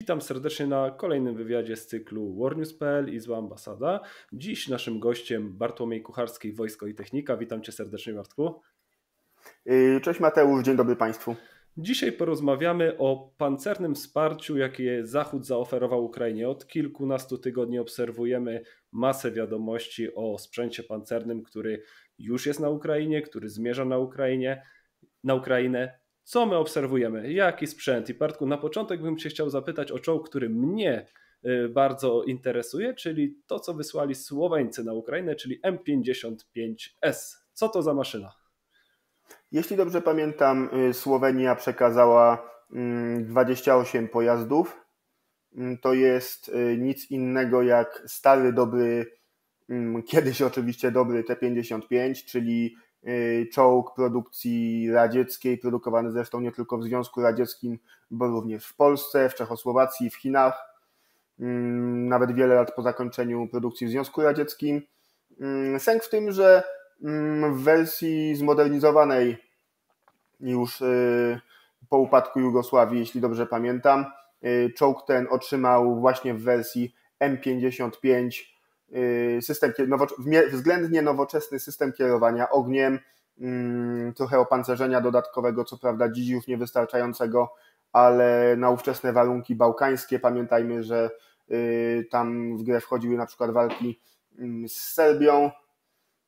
Witam serdecznie na kolejnym wywiadzie z cyklu WarNews.pl i Zła Ambasada. Dziś naszym gościem Bartłomiej Kucharski, Wojsko i Technika. Witam Cię serdecznie, Bartku. Yy, cześć Mateusz, dzień dobry Państwu. Dzisiaj porozmawiamy o pancernym wsparciu, jakie Zachód zaoferował Ukrainie. Od kilkunastu tygodni obserwujemy masę wiadomości o sprzęcie pancernym, który już jest na Ukrainie, który zmierza na Ukrainie, na Ukrainę. Co my obserwujemy? Jaki sprzęt? I Bartku, na początek bym Cię chciał zapytać o czołg, który mnie y, bardzo interesuje, czyli to, co wysłali Słoweńcy na Ukrainę, czyli M55S. Co to za maszyna? Jeśli dobrze pamiętam, y, Słowenia przekazała 28 mm, pojazdów. Mm, to jest y, nic innego jak stary, dobry, mm, kiedyś oczywiście dobry T-55, czyli czołg produkcji radzieckiej, produkowany zresztą nie tylko w Związku Radzieckim, bo również w Polsce, w Czechosłowacji, w Chinach, nawet wiele lat po zakończeniu produkcji w Związku Radzieckim. Sęk w tym, że w wersji zmodernizowanej już y, po upadku Jugosławii, jeśli dobrze pamiętam. Y, czołg ten otrzymał właśnie w wersji M55 y, system, względnie nowoczesny system kierowania ogniem, mm, trochę opancerzenia dodatkowego, co prawda dziś już niewystarczającego, ale na ówczesne warunki bałkańskie. Pamiętajmy, że tam w grę wchodziły na przykład walki mm, z Serbią,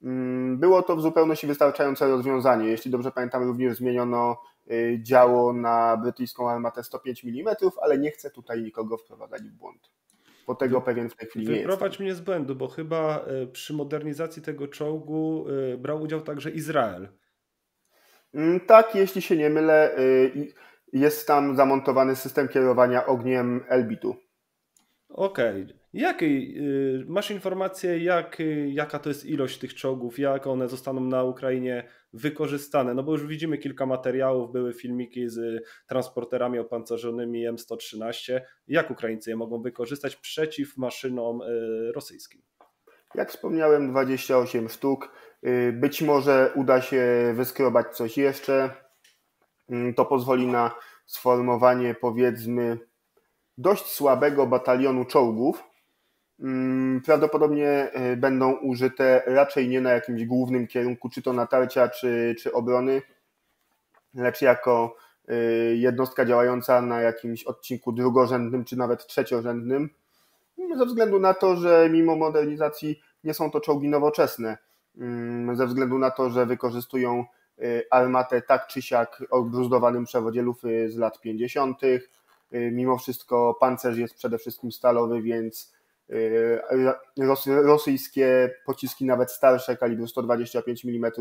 Mm, było to w zupełności wystarczające rozwiązanie. Jeśli dobrze pamiętam, również zmieniono y, działo na brytyjską armatę 105 mm, ale nie chcę tutaj nikogo wprowadzać w błąd. Bo tego pewien w tej chwili nie jest. Wyprowadź mnie z błędu, bo chyba y, przy modernizacji tego czołgu y, brał udział także Izrael. Mm, tak, jeśli się nie mylę, jest tam zamontowany system kierowania ogniem Elbitu. Okej. Okay. Jakiej, masz informację, jak, jaka to jest ilość tych czołgów, jak one zostaną na Ukrainie wykorzystane? No bo już widzimy kilka materiałów, były filmiki z transporterami opancerzonymi M113. Jak Ukraińcy je mogą wykorzystać przeciw maszynom y, rosyjskim? Jak wspomniałem, 28 sztuk. Być może uda się wyskrobać coś jeszcze. Mm, to pozwoli na sformowanie, powiedzmy, dość słabego batalionu czołgów, prawdopodobnie e, będą użyte raczej nie na jakimś głównym kierunku, czy to natarcia, czy, czy obrony, lecz jako e, jednostka działająca na jakimś odcinku drugorzędnym, czy nawet trzeciorzędnym, ze względu na to, że mimo modernizacji nie są to czołgi nowoczesne, mm, ze względu na to, że wykorzystują e, armatę tak czy siak o bruzdowanym przewodzie lufy z lat 50., Y, mimo wszystko pancerz jest przede wszystkim stalowy, więc rosyjskie pociski, nawet starsze, kalibru 125 mm,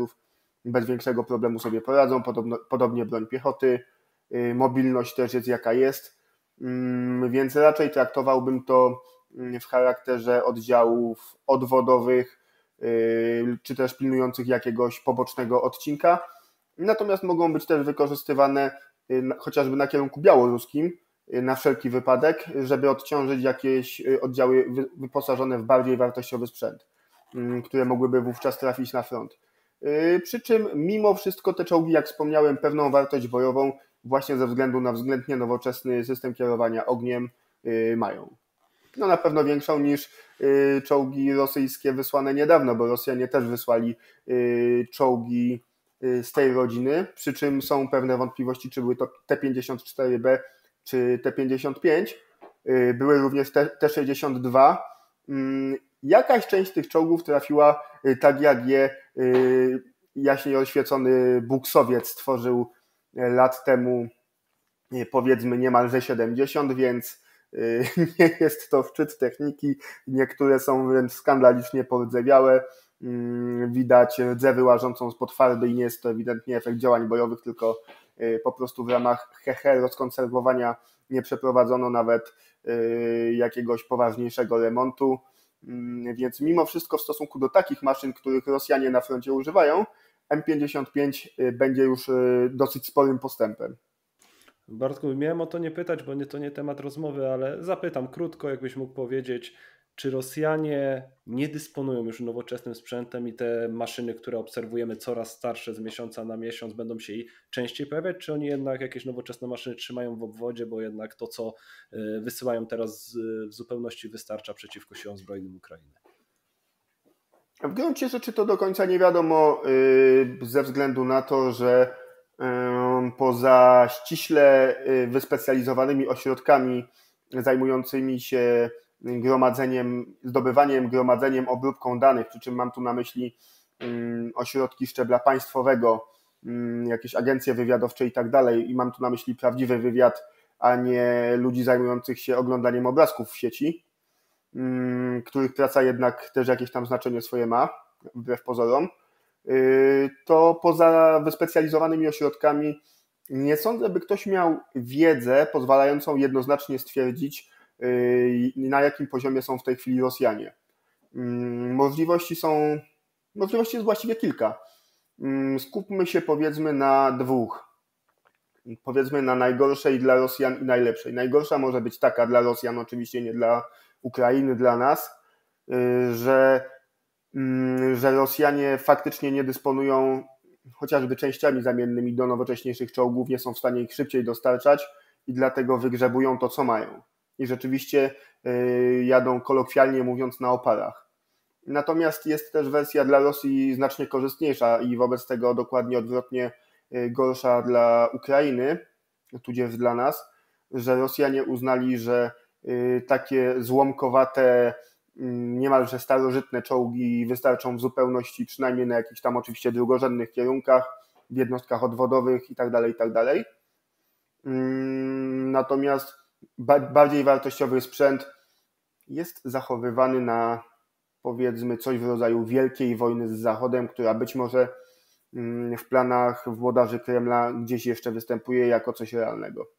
bez większego problemu sobie poradzą. Podobno, podobnie broń piechoty. Y, mobilność też jest jaka jest, mm, więc raczej traktowałbym to mm, w charakterze oddziałów odwodowych, czy też pilnujących jakiegoś pobocznego odcinka. Natomiast mogą być też wykorzystywane chociażby na kierunku białoruskim, na wszelki wypadek, żeby odciążyć jakieś y, oddziały wyposażone w bardziej wartościowy sprzęt, mm, które mogłyby wówczas trafić na front. Y, przy czym mimo wszystko te czołgi, jak wspomniałem, pewną wartość bojową właśnie ze względu na względnie nowoczesny system kierowania ogniem y, mają. No na pewno większą niż czołgi rosyjskie wysłane niedawno, bo Rosjanie też wysłali czołgi z tej rodziny, przy czym są pewne wątpliwości, czy były to T-54B czy T-55, y, były również T-62. Mm, jakaś część tych czołgów trafiła y, tak, jak je y, jaśniej oświecony Buksowiec stworzył lat temu, powiedzmy niemalże 70, więc nie jest to szczyt techniki. Niektóre są wręcz skandalicznie pordzewiałe. Mm, widać rdzewy łażącą spod farby i nie jest to ewidentnie efekt działań bojowych, tylko po prostu w ramach hehe rozkonserwowania nie przeprowadzono nawet y, jakiegoś poważniejszego remontu. Mm, więc mimo wszystko w stosunku do takich maszyn, których Rosjanie na froncie używają, M55 y, będzie już dosyć sporym postępem. Bartku, miałem o to nie pytać, bo nie, to nie temat rozmowy, ale zapytam krótko, jakbyś mógł powiedzieć, czy Rosjanie nie dysponują już nowoczesnym sprzętem i te maszyny, które obserwujemy coraz starsze z miesiąca na miesiąc będą się częściej pojawiać, czy oni jednak jakieś nowoczesne maszyny trzymają w obwodzie, bo jednak to, co y, wysyłają teraz w zupełności wystarcza przeciwko siłom zbrojnym Ukrainy? W gruncie rzeczy to do końca nie wiadomo y, ze względu na to, że poza ściśle y, wyspecjalizowanymi ośrodkami zajmującymi się gromadzeniem, zdobywaniem, gromadzeniem, obróbką danych, przy czym mam tu na myśli ośrodki szczebla państwowego, jakieś agencje wywiadowcze i tak dalej, i mam tu na myśli prawdziwy wywiad, a nie ludzi zajmujących się oglądaniem obrazków w sieci, których praca jednak też jakieś tam znaczenie swoje ma, wbrew pozorom. Y, to poza wyspecjalizowanymi ośrodkami nie sądzę, by ktoś miał wiedzę pozwalającą jednoznacznie stwierdzić, y, na jakim poziomie są w tej chwili Rosjanie. Mm, możliwości są, możliwości jest właściwie kilka. Mm, skupmy się powiedzmy na dwóch. Powiedzmy na najgorszej dla Rosjan i najlepszej. Najgorsza może być taka dla Rosjan, oczywiście nie dla Ukrainy, dla nas, y, że Mm, że Rosjanie faktycznie nie dysponują chociażby częściami zamiennymi do nowocześniejszych czołgów, nie są w stanie ich szybciej dostarczać i dlatego wygrzebują to, co mają. I rzeczywiście y, jadą kolokwialnie mówiąc na oparach. Natomiast jest też wersja dla Rosji znacznie korzystniejsza i wobec tego dokładnie odwrotnie y, gorsza dla Ukrainy, tudzież dla nas, że Rosjanie uznali, że y, takie złomkowate niemalże starożytne czołgi wystarczą w zupełności, przynajmniej na jakichś tam oczywiście drugorzędnych kierunkach, w jednostkach odwodowych itd. Tak itd. Tak mm, natomiast bardziej wartościowy sprzęt jest zachowywany na powiedzmy coś w rodzaju wielkiej wojny z Zachodem, która być może mm, w planach włodarzy Kremla gdzieś jeszcze występuje jako coś realnego.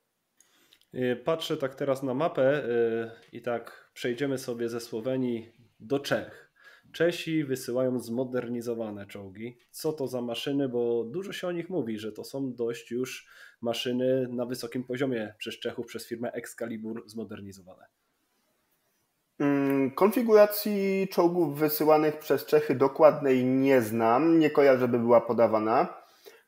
Y, patrzę tak teraz na mapę y, i tak przejdziemy sobie ze Słowenii do Czech. Czesi wysyłają zmodernizowane czołgi. Co to za maszyny? Bo dużo się o nich mówi, że to są dość już maszyny na wysokim poziomie przez Czechów, przez firmę Excalibur zmodernizowane. Mm, konfiguracji czołgów wysyłanych przez Czechy dokładnej nie znam, nie kojarzę, by była podawana.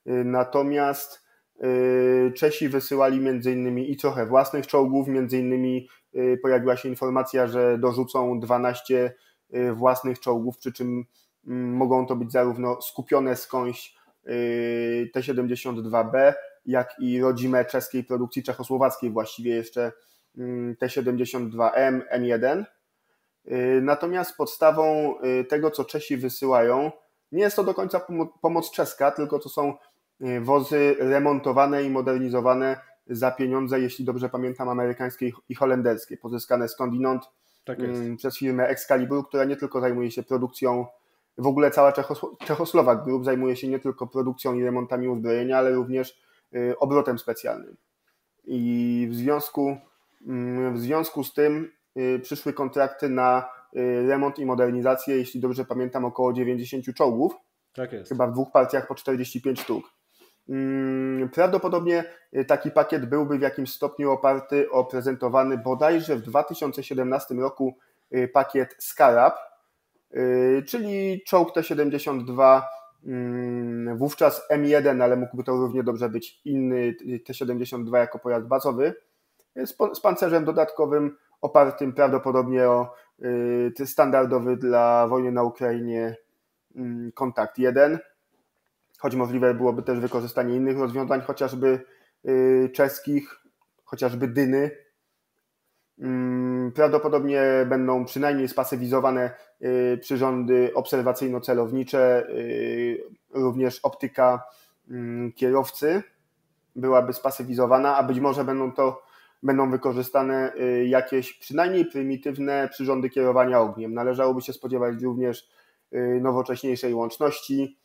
Y, natomiast Y, Czesi wysyłali innymi i trochę własnych czołgów, innymi y, pojawiła się informacja, że dorzucą 12 y, własnych czołgów, przy czym mm, mogą to być zarówno skupione skądś T-72B, jak i rodzime czeskiej produkcji czechosłowackiej właściwie jeszcze mm, T-72M, M1. Natomiast podstawą tego, co Czesi wysyłają, nie jest to do końca pomoc czeska, tylko to są Y, wozy remontowane i modernizowane za pieniądze, jeśli dobrze pamiętam, amerykańskie i holenderskie, pozyskane skądinąd tak mm, przez firmę Excalibur, która nie tylko zajmuje się produkcją, w ogóle cała Czechosł Czechosłowak Group zajmuje się nie tylko produkcją i remontami uzbrojenia, ale również y, obrotem specjalnym. I w związku, mm, w związku z tym y, przyszły kontrakty na remont i modernizację, jeśli dobrze pamiętam, około 90 czołgów. Tak jest. Chyba w dwóch partiach po 45 sztuk. Mm, prawdopodobnie y, taki pakiet byłby w jakimś stopniu oparty o prezentowany bodajże w 2017 roku y, pakiet Scarab, y, czyli czołg T-72, mm, wówczas M1, ale mógłby to równie dobrze być inny T-72 jako pojazd bazowy, z pancerzem dodatkowym opartym prawdopodobnie o standardowy dla wojny na Ukrainie mm, kontakt 1 choć możliwe byłoby też wykorzystanie innych rozwiązań, chociażby y, czeskich, chociażby dyny. Mm, prawdopodobnie będą przynajmniej spasywizowane y, przyrządy obserwacyjno-celownicze, y, również optyka mm, kierowcy byłaby spasywizowana, a być może będą to będą wykorzystane jakieś przynajmniej prymitywne przyrządy kierowania ogniem. Należałoby się spodziewać również nowocześniejszej łączności,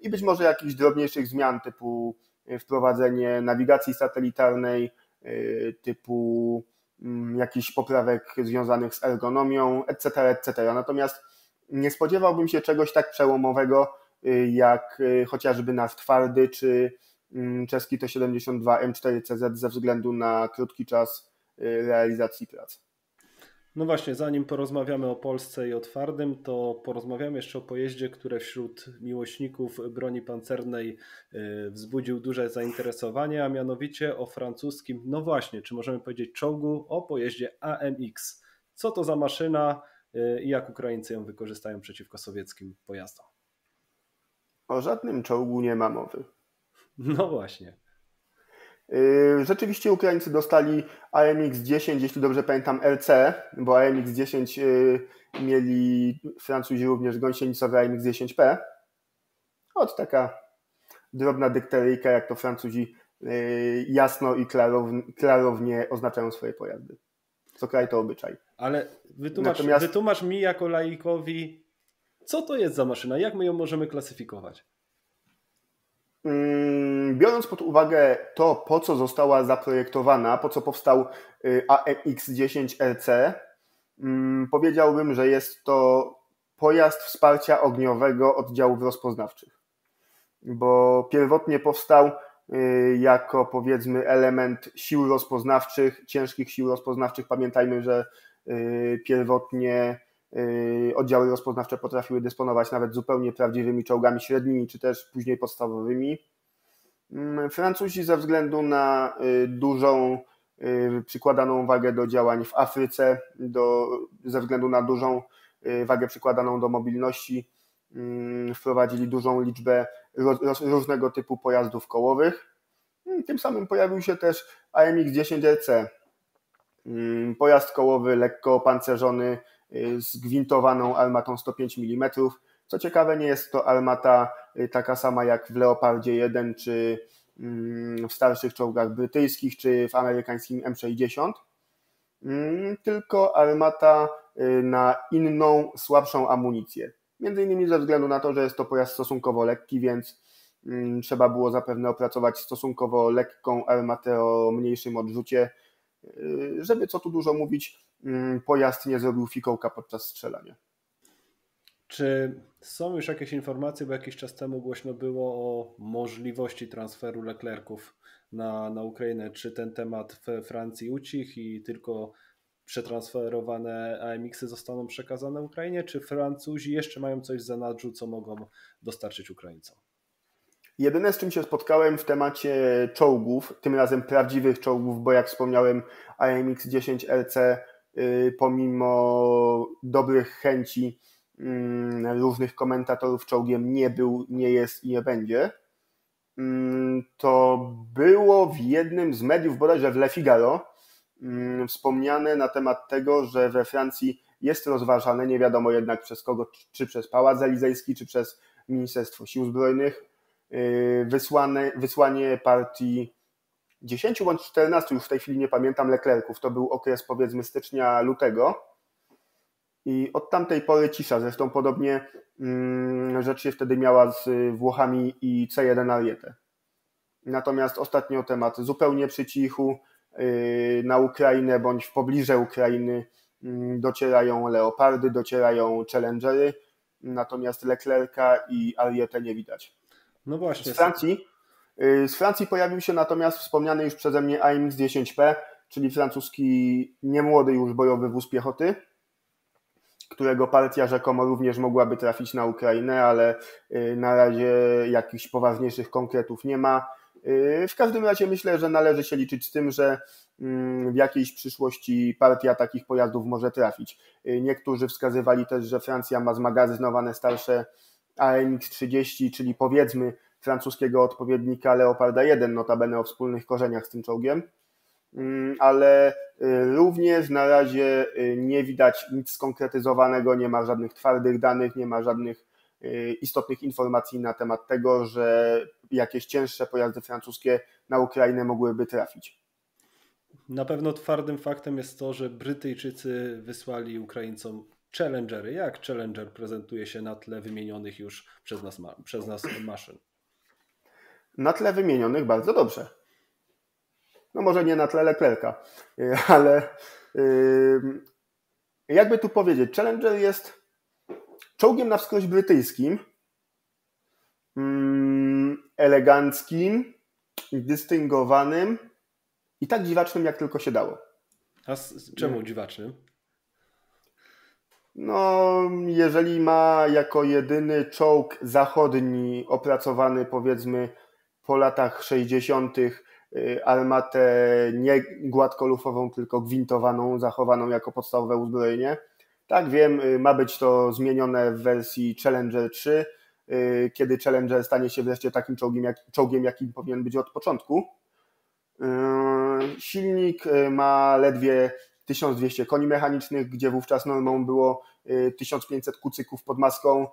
i być może jakichś drobniejszych zmian typu e, wprowadzenie nawigacji satelitarnej, e, typu mm, jakichś poprawek związanych z ergonomią, etc., etc. Natomiast nie spodziewałbym się czegoś tak przełomowego e, jak chociażby nasz twardy czy mm, czeski T72 M4CZ ze względu na krótki czas realizacji prac. No właśnie, zanim porozmawiamy o Polsce i o twardym, to porozmawiamy jeszcze o pojeździe, które wśród miłośników broni pancernej y, wzbudził duże zainteresowanie, a mianowicie o francuskim, no właśnie, czy możemy powiedzieć czołgu, o pojeździe AMX. Co to za maszyna y, i jak Ukraińcy ją wykorzystają przeciwko sowieckim pojazdom? O żadnym czołgu nie ma mowy. No właśnie. Yy, rzeczywiście Ukraińcy dostali AMX-10, jeśli dobrze pamiętam, LC, bo AMX-10 yy, mieli Francuzi również gąsienicowy AMX-10P. Od taka drobna dykteryjka, jak to Francuzi yy, jasno i klarownie, klarownie oznaczają swoje pojazdy. Co kraj to obyczaj. Ale wytłumacz, Natomiast... wytłumacz mi jako laikowi, co to jest za maszyna, jak my ją możemy klasyfikować? Mm, biorąc pod uwagę to, po co została zaprojektowana, po co powstał y, AMX-10RC, mm, powiedziałbym, że jest to pojazd wsparcia ogniowego oddziałów rozpoznawczych. Bo pierwotnie powstał y, jako powiedzmy element sił rozpoznawczych, ciężkich sił rozpoznawczych. Pamiętajmy, że y, pierwotnie oddziały rozpoznawcze potrafiły dysponować nawet zupełnie prawdziwymi czołgami średnimi, czy też później podstawowymi. Mm, Francuzi ze względu na y, dużą y, przykładaną wagę do działań w Afryce, do, ze względu na dużą y, wagę przykładaną do mobilności, mm, wprowadzili dużą liczbę różnego typu pojazdów kołowych. Mm, tym samym pojawił się też AMX-10RC. Pojazd kołowy lekko opancerzony, Y, zgwintowaną armatą 105 mm. Co ciekawe, nie jest to armata y, taka sama jak w Leopardzie 1 czy mm, w starszych czołgach brytyjskich czy w amerykańskim M60, mm, tylko armata y, na inną, słabszą amunicję. Między innymi ze względu na to, że jest to pojazd stosunkowo lekki, więc mm, trzeba było zapewne opracować stosunkowo lekką armatę o mniejszym odrzucie, żeby co tu dużo mówić, Mm, pojazd nie zrobił fikołka podczas strzelania. Czy są już jakieś informacje, bo jakiś czas temu głośno było o możliwości transferu Leclerców na, na Ukrainę? Czy ten temat w Francji ucich i tylko przetransferowane AMX-y zostaną przekazane Ukrainie, czy Francuzi jeszcze mają coś w zanadrzu, co mogą dostarczyć Ukraińcom? Jedyne, z czym się spotkałem w temacie czołgów, tym razem prawdziwych czołgów, bo jak wspomniałem, AMX-10 LC Y, pomimo dobrych chęci mm, różnych komentatorów czołgiem nie był, nie jest i nie będzie, mm, to było w jednym z mediów, bodajże w Le Figaro, mm, wspomniane na temat tego, że we Francji jest rozważane, nie wiadomo jednak przez kogo, czy przez Pałac Elizejski, czy przez Ministerstwo Sił Zbrojnych, wysłane, wysłanie partii 10 bądź 14, już w tej chwili nie pamiętam, Leclerców. To był okres powiedzmy stycznia, lutego. I od tamtej pory cisza. Zresztą podobnie mm, rzecz się wtedy miała z Włochami i C1 Ariete. Natomiast ostatnio temat zupełnie przycichu. Yy, na Ukrainę bądź w pobliże Ukrainy yy, docierają Leopardy, docierają Challengery, natomiast Leclerca i Ariete nie widać. No właśnie. Z Francji Y, z Francji pojawił się natomiast wspomniany już przeze mnie AMX-10P, czyli francuski niemłody już bojowy wóz piechoty, którego partia rzekomo również mogłaby trafić na Ukrainę, ale y, na razie jakichś poważniejszych konkretów nie ma. Y, w każdym razie myślę, że należy się liczyć z tym, że mm, w jakiejś przyszłości partia takich pojazdów może trafić. Niektórzy wskazywali też, że Francja ma zmagazynowane starsze AMX-30, czyli powiedzmy francuskiego odpowiednika Leoparda 1, notabene o wspólnych korzeniach z tym czołgiem. Mm, ale y, również na razie y, nie widać nic skonkretyzowanego, nie ma żadnych twardych danych, nie ma żadnych y, istotnych informacji na temat tego, że jakieś cięższe pojazdy francuskie na Ukrainę mogłyby trafić. Na pewno twardym faktem jest to, że Brytyjczycy wysłali Ukraińcom Challengery. Jak Challenger prezentuje się na tle wymienionych już przez nas, przez nas maszyn? na tle wymienionych bardzo dobrze. No może nie na tle Leclerca, ale jakby tu powiedzieć, Challenger jest czołgiem na wskroś brytyjskim, eleganckim, dystyngowanym i tak dziwacznym, jak tylko się dało. A z, czemu dziwacznym? No, jeżeli ma jako jedyny czołg zachodni opracowany powiedzmy po latach 60. Y, armatę nie gładkolufową, tylko gwintowaną, zachowaną jako podstawowe uzbrojenie. Tak wiem, y, ma być to zmienione w wersji Challenger 3, y, kiedy Challenger stanie się wreszcie takim czołgiem, jak, czołgiem jakim powinien być od początku. Silnik ma ledwie 1200 koni mechanicznych, gdzie wówczas normą było 1500 kucyków pod maską,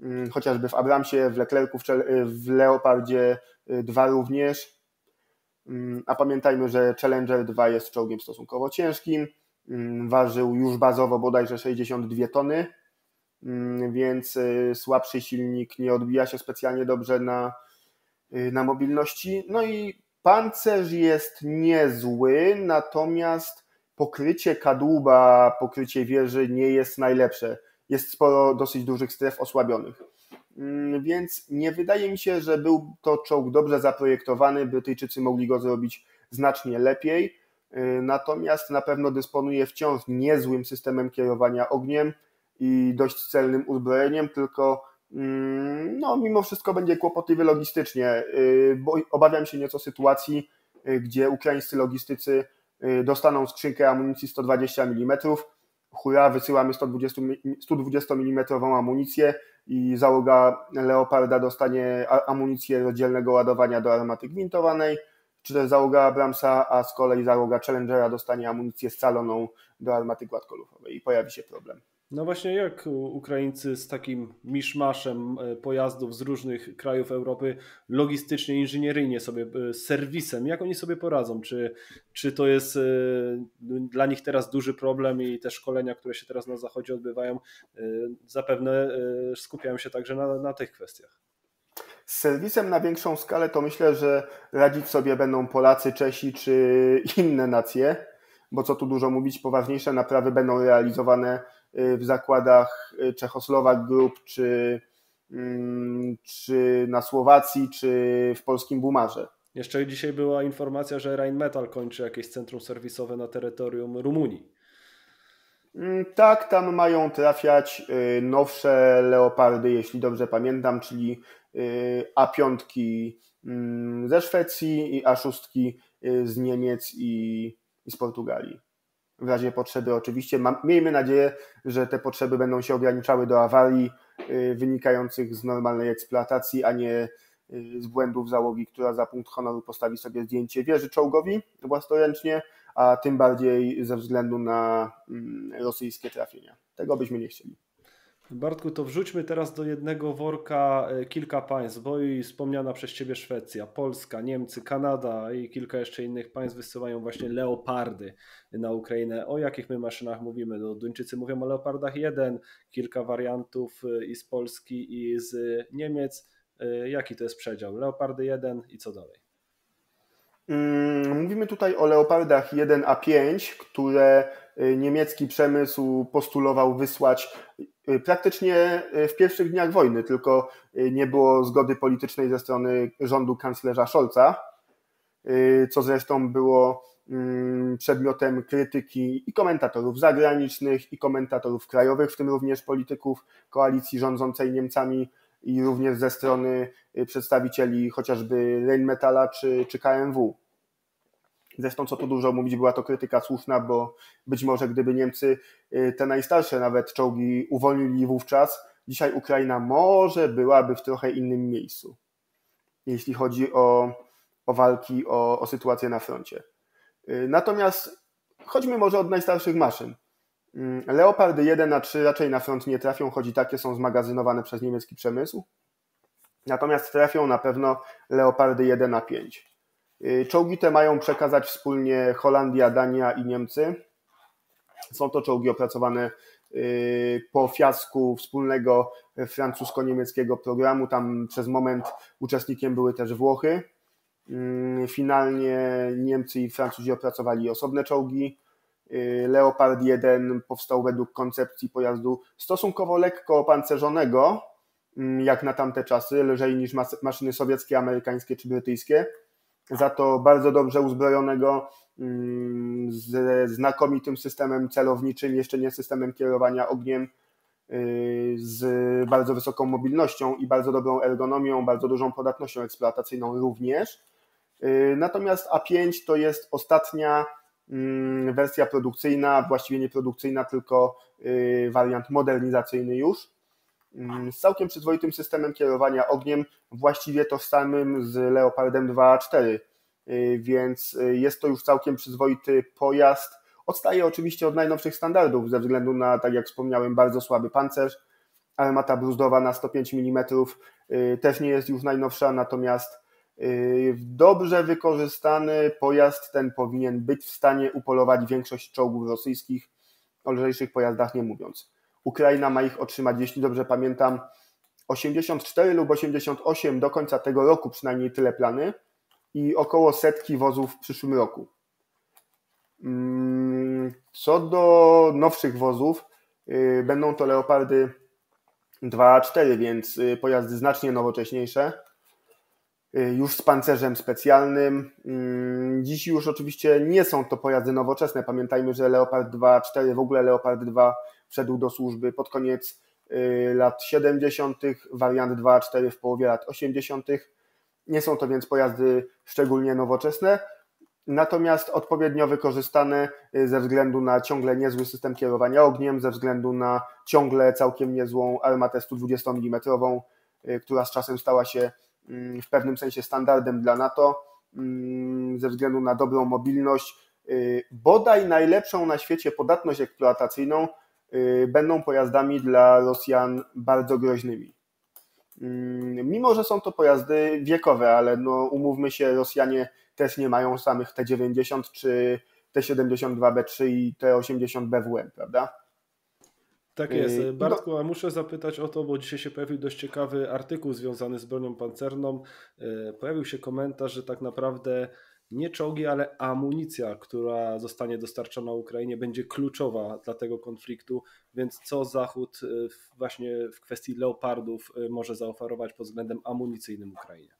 mm, chociażby w Abramsie, w Leclercu, w Leopardzie 2 również. Mm, a pamiętajmy, że Challenger 2 jest czołgiem stosunkowo ciężkim, mm, ważył już bazowo bodajże 62 tony, więc y, słabszy silnik nie odbija się specjalnie dobrze na, y, na mobilności. No i pancerz jest niezły, natomiast pokrycie kadłuba, pokrycie wieży nie jest najlepsze. Jest sporo dosyć dużych stref osłabionych. Mm, więc nie wydaje mi się, że był to czołg dobrze zaprojektowany. Brytyjczycy mogli go zrobić znacznie lepiej. Y, natomiast na pewno dysponuje wciąż niezłym systemem kierowania ogniem i dość celnym uzbrojeniem, tylko mm, no, mimo wszystko będzie kłopotliwy logistycznie, y, bo obawiam się nieco sytuacji, y, gdzie ukraińscy logistycy dostaną skrzynkę amunicji 120 mm, hura, wysyłamy 120, 120 mm amunicję, i załoga Leoparda dostanie amunicję rozdzielnego ładowania do armaty gwintowanej, czy też załoga Abramsa, a z kolei załoga Challengera dostanie amunicję scaloną do armaty gładkolufowej i pojawi się problem. No właśnie, jak Ukraińcy z takim miszmaszem e, pojazdów z różnych krajów Europy logistycznie, inżynieryjnie sobie, e, z serwisem, jak oni sobie poradzą? Czy, czy to jest e, dla nich teraz duży problem i te szkolenia, które się teraz na Zachodzie odbywają, zapewne skupiają się także na, na tych kwestiach? Z serwisem na większą skalę to myślę, że radzić sobie będą Polacy, Czesi czy inne nacje, bo co tu dużo mówić, poważniejsze naprawy będą realizowane w zakładach y, Czechosłowak Group, czy, mm, czy na Słowacji, czy w polskim Bumarze. Jeszcze dzisiaj była informacja, że Rheinmetall kończy jakieś centrum serwisowe na terytorium Rumunii. Mm, tak, tam mają trafiać y, nowsze leopardy, jeśli dobrze pamiętam, czyli y, A5 mm, ze Szwecji i A6 z Niemiec i, i z Portugalii w razie potrzeby oczywiście. miejmy nadzieję, że te potrzeby będą się ograniczały do awarii y, wynikających z normalnej eksploatacji, a nie y, z błędów załogi, która za punkt honoru postawi sobie zdjęcie wieży czołgowi własnoręcznie, a tym bardziej ze względu na mm, rosyjskie trafienia. Tego byśmy nie chcieli. Bartku, to wrzućmy teraz do jednego worka e, kilka państw, bo i wspomniana przez Ciebie Szwecja, Polska, Niemcy, Kanada i kilka jeszcze innych państw wysyłają właśnie leopardy na Ukrainę. O jakich my maszynach mówimy? No, Duńczycy mówią o leopardach 1, kilka wariantów e, i z Polski i z Niemiec. E, jaki to jest przedział? Leopardy 1 i co dalej? Mm, mówimy tutaj o leopardach 1A5, które niemiecki przemysł postulował wysłać Y, praktycznie y, w pierwszych dniach wojny, tylko y, nie było zgody politycznej ze strony rządu kanclerza Scholza, co zresztą było mm, przedmiotem krytyki i komentatorów zagranicznych, i komentatorów krajowych, w tym również polityków koalicji rządzącej Niemcami i również ze strony przedstawicieli chociażby Rheinmetalla czy, czy KMW. Zresztą, co tu dużo mówić, była to krytyka słuszna, bo być może gdyby Niemcy y, te najstarsze nawet czołgi uwolnili wówczas, dzisiaj Ukraina może byłaby w trochę innym miejscu, jeśli chodzi o, o walki, o, o sytuację na froncie. Y, natomiast chodźmy może od najstarszych maszyn. Mm, Leopardy 1 na 3 raczej na front nie trafią, choć i takie są zmagazynowane przez niemiecki przemysł. Natomiast trafią na pewno Leopardy 1 na 5. Y, czołgi te mają przekazać wspólnie Holandia, Dania i Niemcy. Są to czołgi opracowane y, po fiasku wspólnego francusko-niemieckiego programu. Tam przez moment uczestnikiem były też Włochy. Y, finalnie Niemcy i Francuzi opracowali osobne czołgi. Leopard 1 powstał według koncepcji pojazdu stosunkowo lekko opancerzonego, jak na tamte czasy, lżej niż maszyny sowieckie, amerykańskie czy brytyjskie za to bardzo dobrze uzbrojonego, mm, ze znakomitym systemem celowniczym, jeszcze nie systemem kierowania ogniem, z bardzo wysoką mobilnością i bardzo dobrą ergonomią, bardzo dużą podatnością eksploatacyjną również. Natomiast A5 to jest ostatnia mm, wersja produkcyjna, właściwie nie produkcyjna, tylko wariant modernizacyjny już z całkiem przyzwoitym systemem kierowania ogniem, właściwie tożsamym z Leopardem 2.4, y, więc y, jest to już całkiem przyzwoity pojazd. Odstaje oczywiście od najnowszych standardów ze względu na, tak jak wspomniałem, bardzo słaby pancerz. Armata bruzdowa na 105 mm y, też nie jest już najnowsza, natomiast dobrze wykorzystany pojazd ten powinien być w stanie upolować większość czołgów rosyjskich, o lżejszych pojazdach nie mówiąc. Ukraina ma ich otrzymać, jeśli dobrze pamiętam, 84 lub 88 do końca tego roku, przynajmniej tyle plany, i około setki wozów w przyszłym roku. Mm, co do nowszych wozów, y, będą to Leopardy 2.4, więc y, pojazdy znacznie nowocześniejsze, y, już z pancerzem specjalnym. Mm, dziś już oczywiście nie są to pojazdy nowoczesne. Pamiętajmy, że Leopard 2.4, w ogóle Leopard 2 wszedł do służby pod koniec y, lat 70., wariant 2.4 w połowie lat 80. Nie są to więc pojazdy szczególnie nowoczesne, natomiast odpowiednio wykorzystane y, ze względu na ciągle niezły system kierowania ogniem, ze względu na ciągle całkiem niezłą armatę 120 mm, która z czasem stała się mm, w pewnym sensie standardem dla NATO, mm, ze względu na dobrą mobilność, y, bodaj najlepszą na świecie podatność eksploatacyjną, Y, będą pojazdami dla Rosjan bardzo groźnymi. Mm, mimo, że są to pojazdy wiekowe, ale no, umówmy się, Rosjanie też nie mają samych T-90 czy T-72B3 i T-80BWM, prawda? Tak jest. Y, Bartku, a muszę zapytać o to, bo dzisiaj się pojawił dość ciekawy artykuł związany z bronią pancerną. Y, pojawił się komentarz, że tak naprawdę nie czołgi, ale amunicja, która zostanie dostarczona Ukrainie, będzie kluczowa dla tego konfliktu. Więc co Zachód y, właśnie w kwestii leopardów y, może zaoferować pod względem amunicyjnym Ukrainie?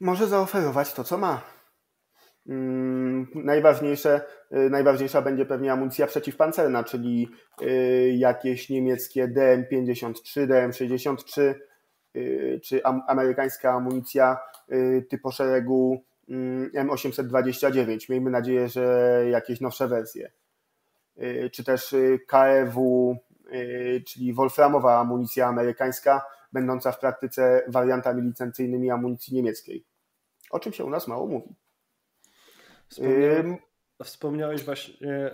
Może zaoferować to, co ma. Hmm, najważniejsze, y, najważniejsza będzie pewnie amunicja przeciwpancerna, czyli jakieś niemieckie DM53, DM63, Y, czy amerykańska amunicja y, typu szeregu mm, M829. Miejmy nadzieję, że jakieś nowsze wersje. Y, czy też KEW, czyli wolframowa amunicja amerykańska, będąca w praktyce wariantami licencyjnymi amunicji niemieckiej. O czym się u nas mało mówi. Wspomniałeś, właśnie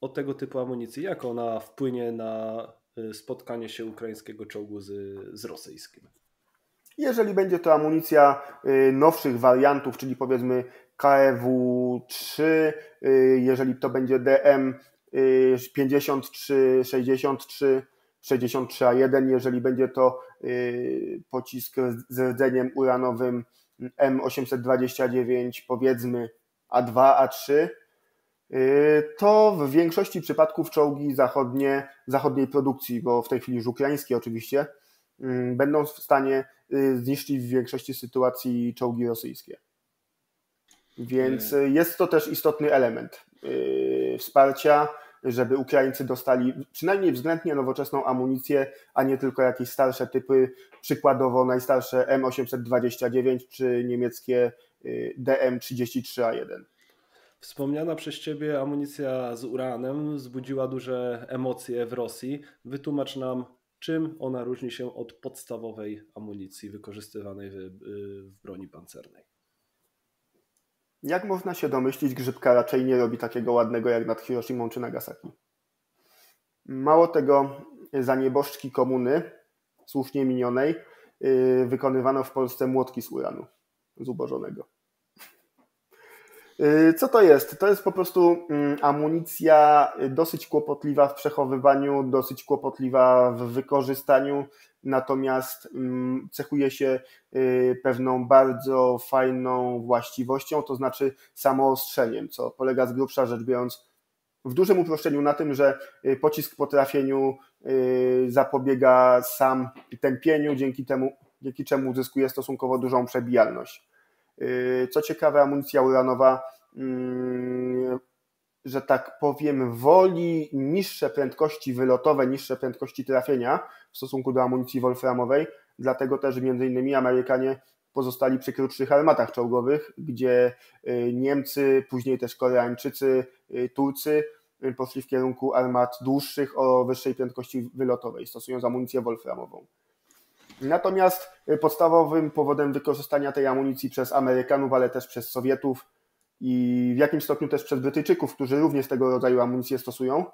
o tego typu amunicji. Jak ona wpłynie na Y, spotkanie się ukraińskiego czołgu z, z rosyjskim. Jeżeli będzie to amunicja y, nowszych wariantów, czyli powiedzmy KEW-3, y, jeżeli to będzie DM 53, 63, 63A1, jeżeli będzie to pocisk z rdzeniem uranowym M829, powiedzmy A2, A3, Y, to w większości przypadków czołgi zachodnie, zachodniej produkcji, bo w tej chwili już ukraińskie oczywiście, y, będą w stanie y, zniszczyć w większości sytuacji czołgi rosyjskie. Więc jest to też istotny element wsparcia, żeby Ukraińcy dostali przynajmniej względnie nowoczesną amunicję, a nie tylko jakieś starsze typy, przykładowo najstarsze M829 czy niemieckie DM33A1. Wspomniana przez Ciebie amunicja z uranem wzbudziła duże emocje w Rosji. Wytłumacz nam, czym ona różni się od podstawowej amunicji wykorzystywanej w, broni pancernej. Jak można się domyślić, grzybka raczej nie robi takiego ładnego jak nad Hiroshima czy Nagasaki. Mało tego, za nieboszczki komuny, słusznie minionej, yy, wykonywano w Polsce młotki z uranu zubożonego. Y, co to jest? To jest po prostu mm, amunicja dosyć kłopotliwa w przechowywaniu, dosyć kłopotliwa w wykorzystaniu, natomiast mm, cechuje się y, pewną bardzo fajną właściwością, to znaczy samoostrzeniem, co polega z grubsza rzecz biorąc w dużym uproszczeniu na tym, że y, pocisk po trafieniu zapobiega sam tępieniu, dzięki, temu, dzięki czemu uzyskuje stosunkowo dużą przebijalność. Co ciekawe, amunicja uranowa mm, że tak powiem, woli niższe prędkości wylotowe, niższe prędkości trafienia w stosunku do amunicji wolframowej. Dlatego też między innymi Amerykanie pozostali przy krótszych armatach czołgowych, gdzie y, Niemcy, później też Koreańczycy, y, Turcy y, poszli w kierunku armat dłuższych o wyższej prędkości wylotowej, stosując amunicję wolframową. Natomiast podstawowym powodem wykorzystania tej amunicji przez Amerykanów, ale też przez Sowietów i w jakimś stopniu też przez Brytyjczyków, którzy również tego rodzaju amunicję stosują,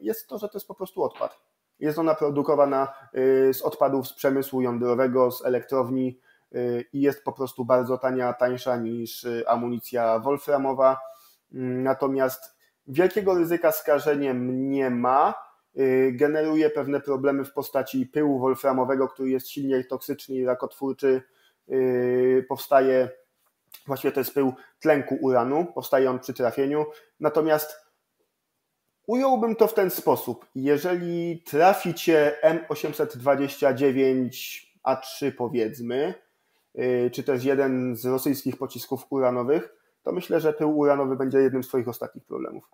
jest to, że to jest po prostu odpad. Jest ona produkowana z odpadów z przemysłu jądrowego, z elektrowni, i jest po prostu bardzo tania, tańsza niż y, amunicja wolframowa. Mm, natomiast wielkiego ryzyka skażeniem nie ma. Y, generuje pewne problemy w postaci pyłu wolframowego, który jest silnie toksyczny i rakotwórczy. Y, powstaje, właściwie to jest pył tlenku uranu, powstaje on przy trafieniu. Natomiast ująłbym to w ten sposób. Jeżeli traficie M829A3 powiedzmy, Y, czy też jeden z rosyjskich pocisków uranowych, to myślę, że pył uranowy będzie jednym z Twoich ostatnich problemów.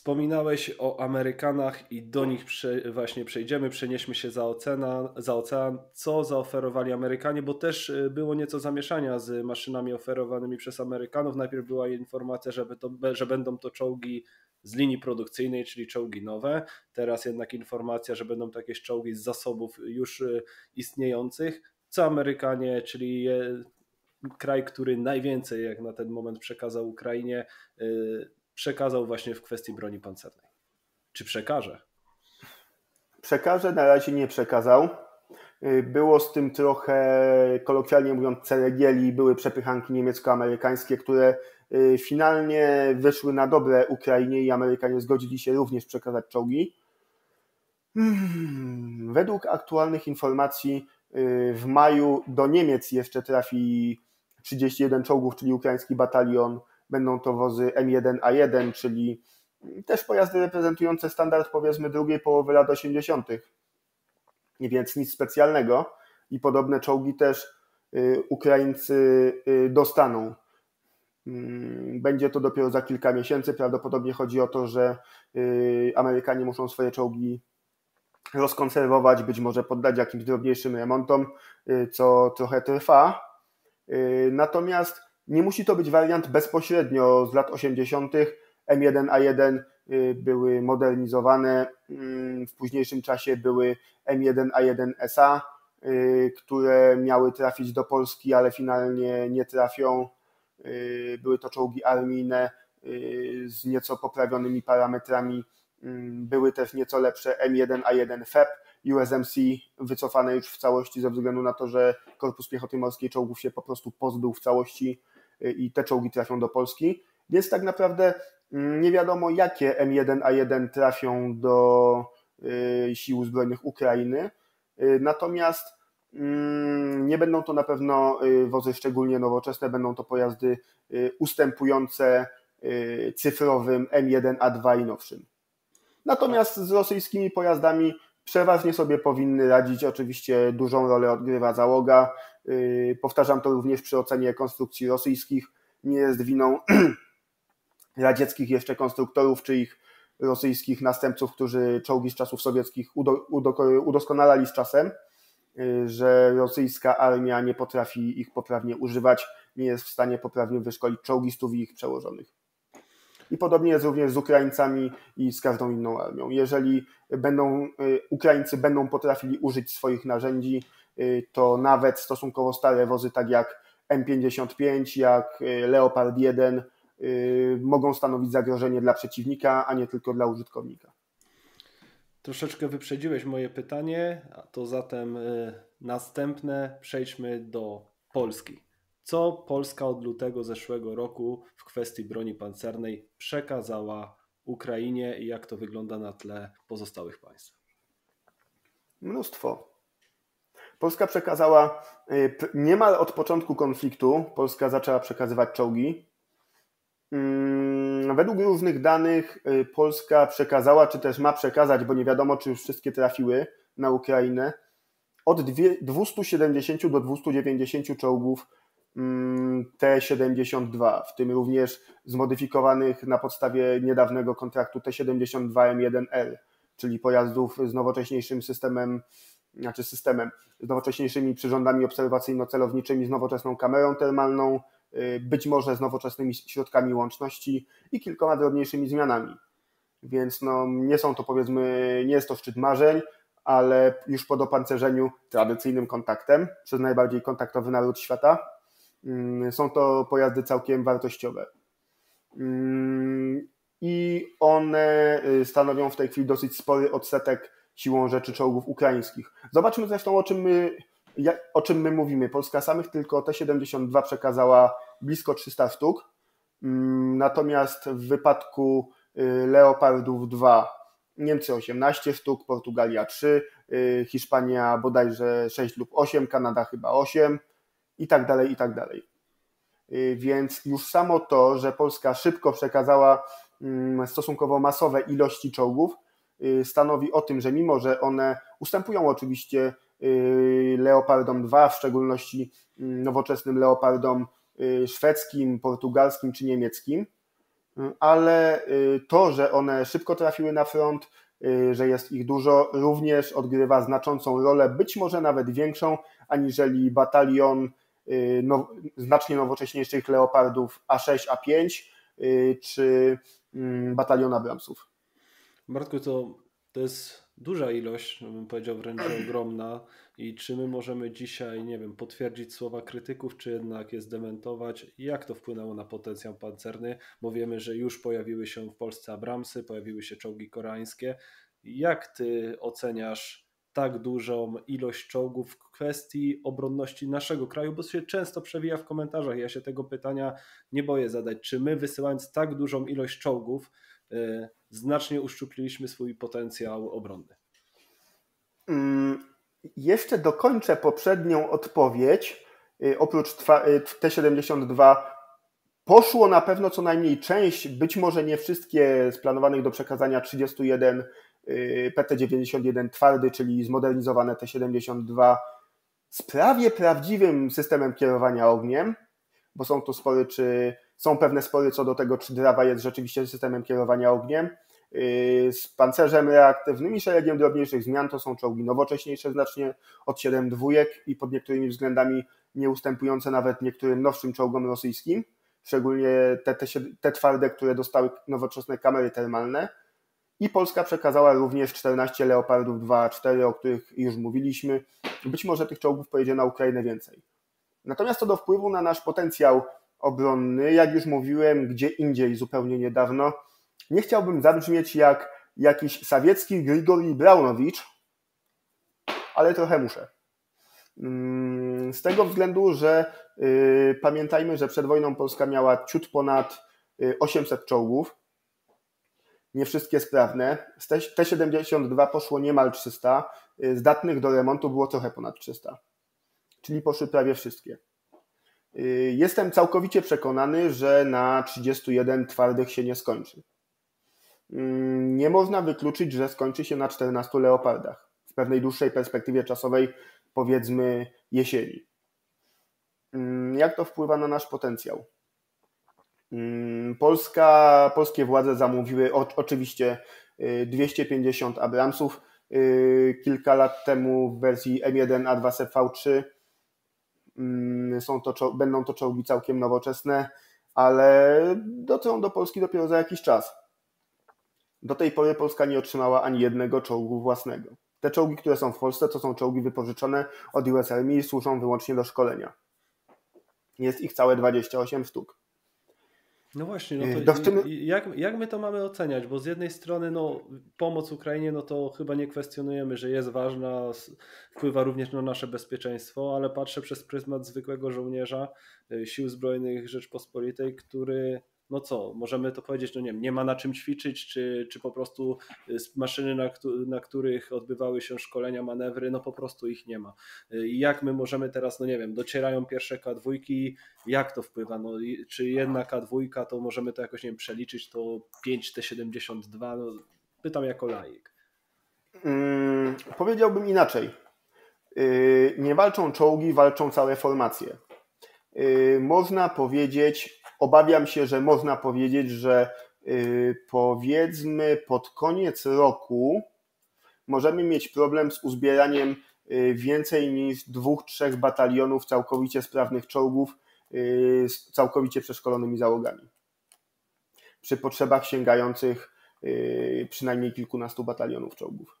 Wspominałeś o Amerykanach i do nich prze, właśnie przejdziemy, przenieśmy się za, ocena, za ocean. Co zaoferowali Amerykanie, bo też y, było nieco zamieszania z maszynami oferowanymi przez Amerykanów. Najpierw była informacja, że, to, że będą to czołgi z linii produkcyjnej, czyli czołgi nowe. Teraz jednak informacja, że będą to jakieś czołgi z zasobów już y, istniejących co Amerykanie, czyli kraj, który najwięcej jak na ten moment przekazał Ukrainie, y, przekazał właśnie w kwestii broni pancernej. Czy przekaże? Przekaże, na razie nie przekazał. Y, było z tym trochę, kolokwialnie mówiąc, ceregieli, były przepychanki niemiecko-amerykańskie, które y, finalnie wyszły na dobre Ukrainie i Amerykanie zgodzili się również przekazać czołgi. Hmm, według aktualnych informacji Y, w maju do Niemiec jeszcze trafi 31 czołgów, czyli ukraiński batalion. Będą to wozy M1A1, czyli też pojazdy reprezentujące standard powiedzmy drugiej połowy lat 80. Więc nic specjalnego. I podobne czołgi też y, Ukraińcy y, dostaną. Mm, będzie to dopiero za kilka miesięcy. Prawdopodobnie chodzi o to, że Amerykanie muszą swoje czołgi rozkonserwować, być może poddać jakimś drobniejszym remontom, y, co trochę trwa. Y, natomiast nie musi to być wariant bezpośrednio z lat 80. M1A1 y, były modernizowane, mm, w późniejszym czasie były M1A1SA, które miały trafić do Polski, ale finalnie nie trafią. Były to czołgi armijne z nieco poprawionymi parametrami Mm, były też nieco lepsze M1A1 FEP, USMC wycofane już w całości ze względu na to, że Korpus Piechoty Morskiej czołgów się po prostu pozbył w całości y, i te czołgi trafią do Polski. Więc tak naprawdę mm, nie wiadomo, jakie M1A1 trafią do y, sił zbrojnych Ukrainy. Y, natomiast mm, nie będą to na pewno wozy szczególnie nowoczesne, będą to pojazdy ustępujące cyfrowym M1A2 i nowszym. Natomiast z rosyjskimi pojazdami przeważnie sobie powinny radzić. Oczywiście dużą rolę odgrywa załoga. Yy, powtarzam to również przy ocenie konstrukcji rosyjskich. Nie jest winą radzieckich jeszcze konstruktorów czy ich rosyjskich następców, którzy czołgi z czasów sowieckich udoskonalali z czasem, yy, że rosyjska armia nie potrafi ich poprawnie używać, nie jest w stanie poprawnie wyszkolić czołgistów i ich przełożonych. I podobnie jest również z Ukraińcami i z każdą inną armią. Jeżeli będą, y, Ukraińcy będą potrafili użyć swoich narzędzi, y, to nawet stosunkowo stare wozy, tak jak M55, jak y, Leopard 1, mogą stanowić zagrożenie dla przeciwnika, a nie tylko dla użytkownika. Troszeczkę wyprzedziłeś moje pytanie, a to zatem następne przejdźmy do Polski co Polska od lutego zeszłego roku w kwestii broni pancernej przekazała Ukrainie i jak to wygląda na tle pozostałych państw? Mnóstwo. Polska przekazała y, niemal od początku konfliktu, Polska zaczęła przekazywać czołgi. Mm, według różnych danych y, Polska przekazała, czy też ma przekazać, bo nie wiadomo, czy już wszystkie trafiły na Ukrainę, od 270 do 290 czołgów mm, T-72, w tym również zmodyfikowanych na podstawie niedawnego kontraktu T-72M1L, czyli pojazdów z nowocześniejszym systemem, znaczy systemem, z nowocześniejszymi przyrządami obserwacyjno-celowniczymi, z nowoczesną kamerą termalną, y, być może z nowoczesnymi środkami łączności i kilkoma drobniejszymi zmianami. Więc no, nie są to powiedzmy, nie jest to szczyt marzeń, ale już po dopancerzeniu tradycyjnym kontaktem przez najbardziej kontaktowy naród świata mm, są to pojazdy całkiem wartościowe. Mm, I one y, stanowią w tej chwili dosyć spory odsetek siłą rzeczy czołgów ukraińskich. Zobaczmy zresztą o czym my, o czym my mówimy. Polska samych tylko T-72 przekazała blisko 300 sztuk, mm, natomiast w wypadku y, Leopardów 2 Niemcy 18 sztuk, Portugalia 3, y, Hiszpania bodajże 6 lub 8, Kanada chyba 8 i tak dalej, i tak dalej. Y, więc już samo to, że Polska szybko przekazała mm, stosunkowo masowe ilości czołgów, stanowi o tym, że mimo, że one ustępują oczywiście Leopardom 2, w szczególności mm, nowoczesnym Leopardom szwedzkim, portugalskim czy niemieckim, ale y, to, że one szybko trafiły na front, y, że jest ich dużo, również odgrywa znaczącą rolę, być może nawet większą, aniżeli batalion y, no, znacznie nowocześniejszych leopardów A6, A5 czy mm, batalion Abramsów. Bartku, to, to jest duża ilość, no bym powiedział wręcz ogromna. I czy my możemy dzisiaj, nie wiem, potwierdzić słowa krytyków, czy jednak je zdementować? Jak to wpłynęło na potencjał pancerny? Bo wiemy, że już pojawiły się w Polsce Abramsy, pojawiły się czołgi koreańskie. Jak ty oceniasz tak dużą ilość czołgów w kwestii obronności naszego kraju, bo się często przewija w komentarzach. Ja się tego pytania nie boję zadać. Czy my wysyłając tak dużą ilość czołgów, znacznie uszczupliliśmy swój potencjał obronny? Mm, jeszcze dokończę poprzednią odpowiedź. Y, oprócz y, T72 poszło na pewno co najmniej część, być może nie wszystkie z planowanych do przekazania 31 y, PT91 twardy, czyli zmodernizowane T72 z prawie prawdziwym systemem kierowania ogniem, bo są tu spory, czy są pewne spory co do tego, czy Drawa jest rzeczywiście systemem kierowania ogniem. Y, z pancerzem reaktywnym i szeregiem drobniejszych zmian. To są czołgi nowocześniejsze znacznie od 7 dwójek i pod niektórymi względami nie ustępujące nawet niektórym nowszym czołgom rosyjskim, szczególnie te, te, te twarde, które dostały nowoczesne kamery termalne. I Polska przekazała również 14 Leopardów 2A4, o których już mówiliśmy. Być może tych czołgów pojedzie na Ukrainę więcej. Natomiast co do wpływu na nasz potencjał obronny, jak już mówiłem, gdzie indziej zupełnie niedawno, nie chciałbym zabrzmieć jak jakiś sawiecki Grigori Braunowicz, ale trochę muszę. Mm, z tego względu, że yy, pamiętajmy, że przed wojną Polska miała ciut ponad 800 y, czołgów. Nie wszystkie sprawne. Z T-72 poszło niemal 300. Y, zdatnych do remontu było trochę ponad 300. Czyli poszły prawie wszystkie. Y, jestem całkowicie przekonany, że na 31 twardych się nie skończy. Mm, nie można wykluczyć, że skończy się na 14 leopardach w pewnej dłuższej perspektywie czasowej, powiedzmy jesieni. Mm, jak to wpływa na nasz potencjał? Mm, Polska, polskie władze zamówiły o, oczywiście 250 y, Abramsów y, kilka lat temu w wersji M1A2 CV3. Są to, będą to czołgi całkiem nowoczesne, ale dotrą do Polski dopiero za jakiś czas. Do tej pory Polska nie otrzymała ani jednego czołgu własnego. Te czołgi, które są w Polsce, to są czołgi wypożyczone od US Army i służą wyłącznie do szkolenia. Jest ich całe 28 sztuk. No właśnie, no to tym... jak, jak my to mamy oceniać? Bo z jednej strony no, pomoc Ukrainie, no to chyba nie kwestionujemy, że jest ważna, wpływa również na nasze bezpieczeństwo, ale patrzę przez pryzmat zwykłego żołnierza y, Sił Zbrojnych Rzeczpospolitej, który no co, możemy to powiedzieć, no nie wiem, nie ma na czym ćwiczyć, czy, czy po prostu y, maszyny, na, na których odbywały się szkolenia, manewry, no po prostu ich nie ma. Y, I jak my możemy teraz, no nie wiem, docierają pierwsze K2, jak to wpływa? No, czy jedna K2 to możemy to jakoś, nie wiem, przeliczyć, to 5 T72, no, pytam jako laik. Hmm, powiedziałbym inaczej. Yy, nie walczą czołgi, walczą całe formacje. można powiedzieć, obawiam się, że można powiedzieć, że powiedzmy pod koniec roku możemy mieć problem z uzbieraniem więcej niż dwóch, trzech batalionów całkowicie sprawnych czołgów z całkowicie przeszkolonymi załogami. Przy potrzebach sięgających przynajmniej kilkunastu batalionów czołgów.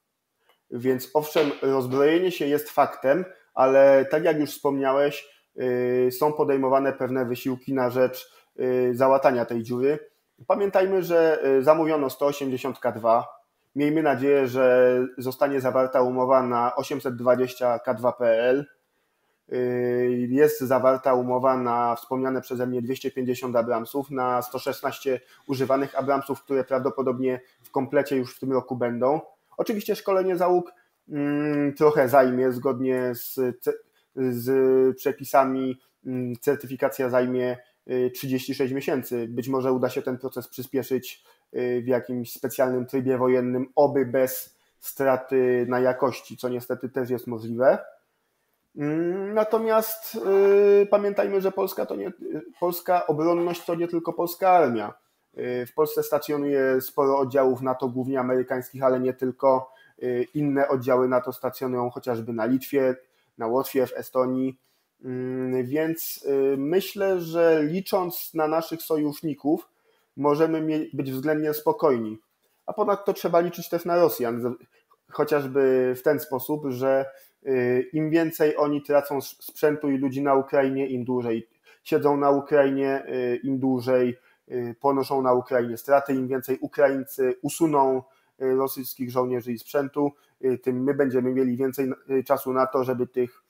Więc owszem, rozbrojenie się jest faktem, ale tak jak już wspomniałeś, y, są podejmowane pewne wysiłki na rzecz y, załatania tej dziury. Pamiętajmy, że y, zamówiono 180K2. Miejmy nadzieję, że zostanie zawarta umowa na 820K2PL. Jest zawarta umowa na wspomniane przeze mnie 250 Abramsów, na 116 używanych Abramsów, które prawdopodobnie w komplecie już w tym roku będą. Oczywiście szkolenie załóg mm, trochę zajmie zgodnie z, z przepisami. Mm, certyfikacja zajmie 36 y, miesięcy. Być może uda się ten proces przyspieszyć y, w jakimś specjalnym trybie wojennym, oby bez straty na jakości, co niestety też jest możliwe. Mm, natomiast y, pamiętajmy, że Polska, to nie, polska obronność to nie tylko polska armia. W Polsce stacjonuje sporo oddziałów NATO, głównie amerykańskich, ale nie tylko. Inne oddziały NATO stacjonują chociażby na Litwie, na Łotwie, w Estonii. Mm, więc y, myślę, że licząc na naszych sojuszników, możemy być względnie spokojni. A ponadto trzeba liczyć też na Rosjan, chociażby w ten sposób, że im więcej oni tracą sprzętu i ludzi na Ukrainie, im dłużej siedzą na Ukrainie, im dłużej Y, ponoszą na Ukrainie straty. Im więcej Ukraińcy usuną y, rosyjskich żołnierzy i sprzętu, y, tym my będziemy mieli więcej czasu na to, żeby tych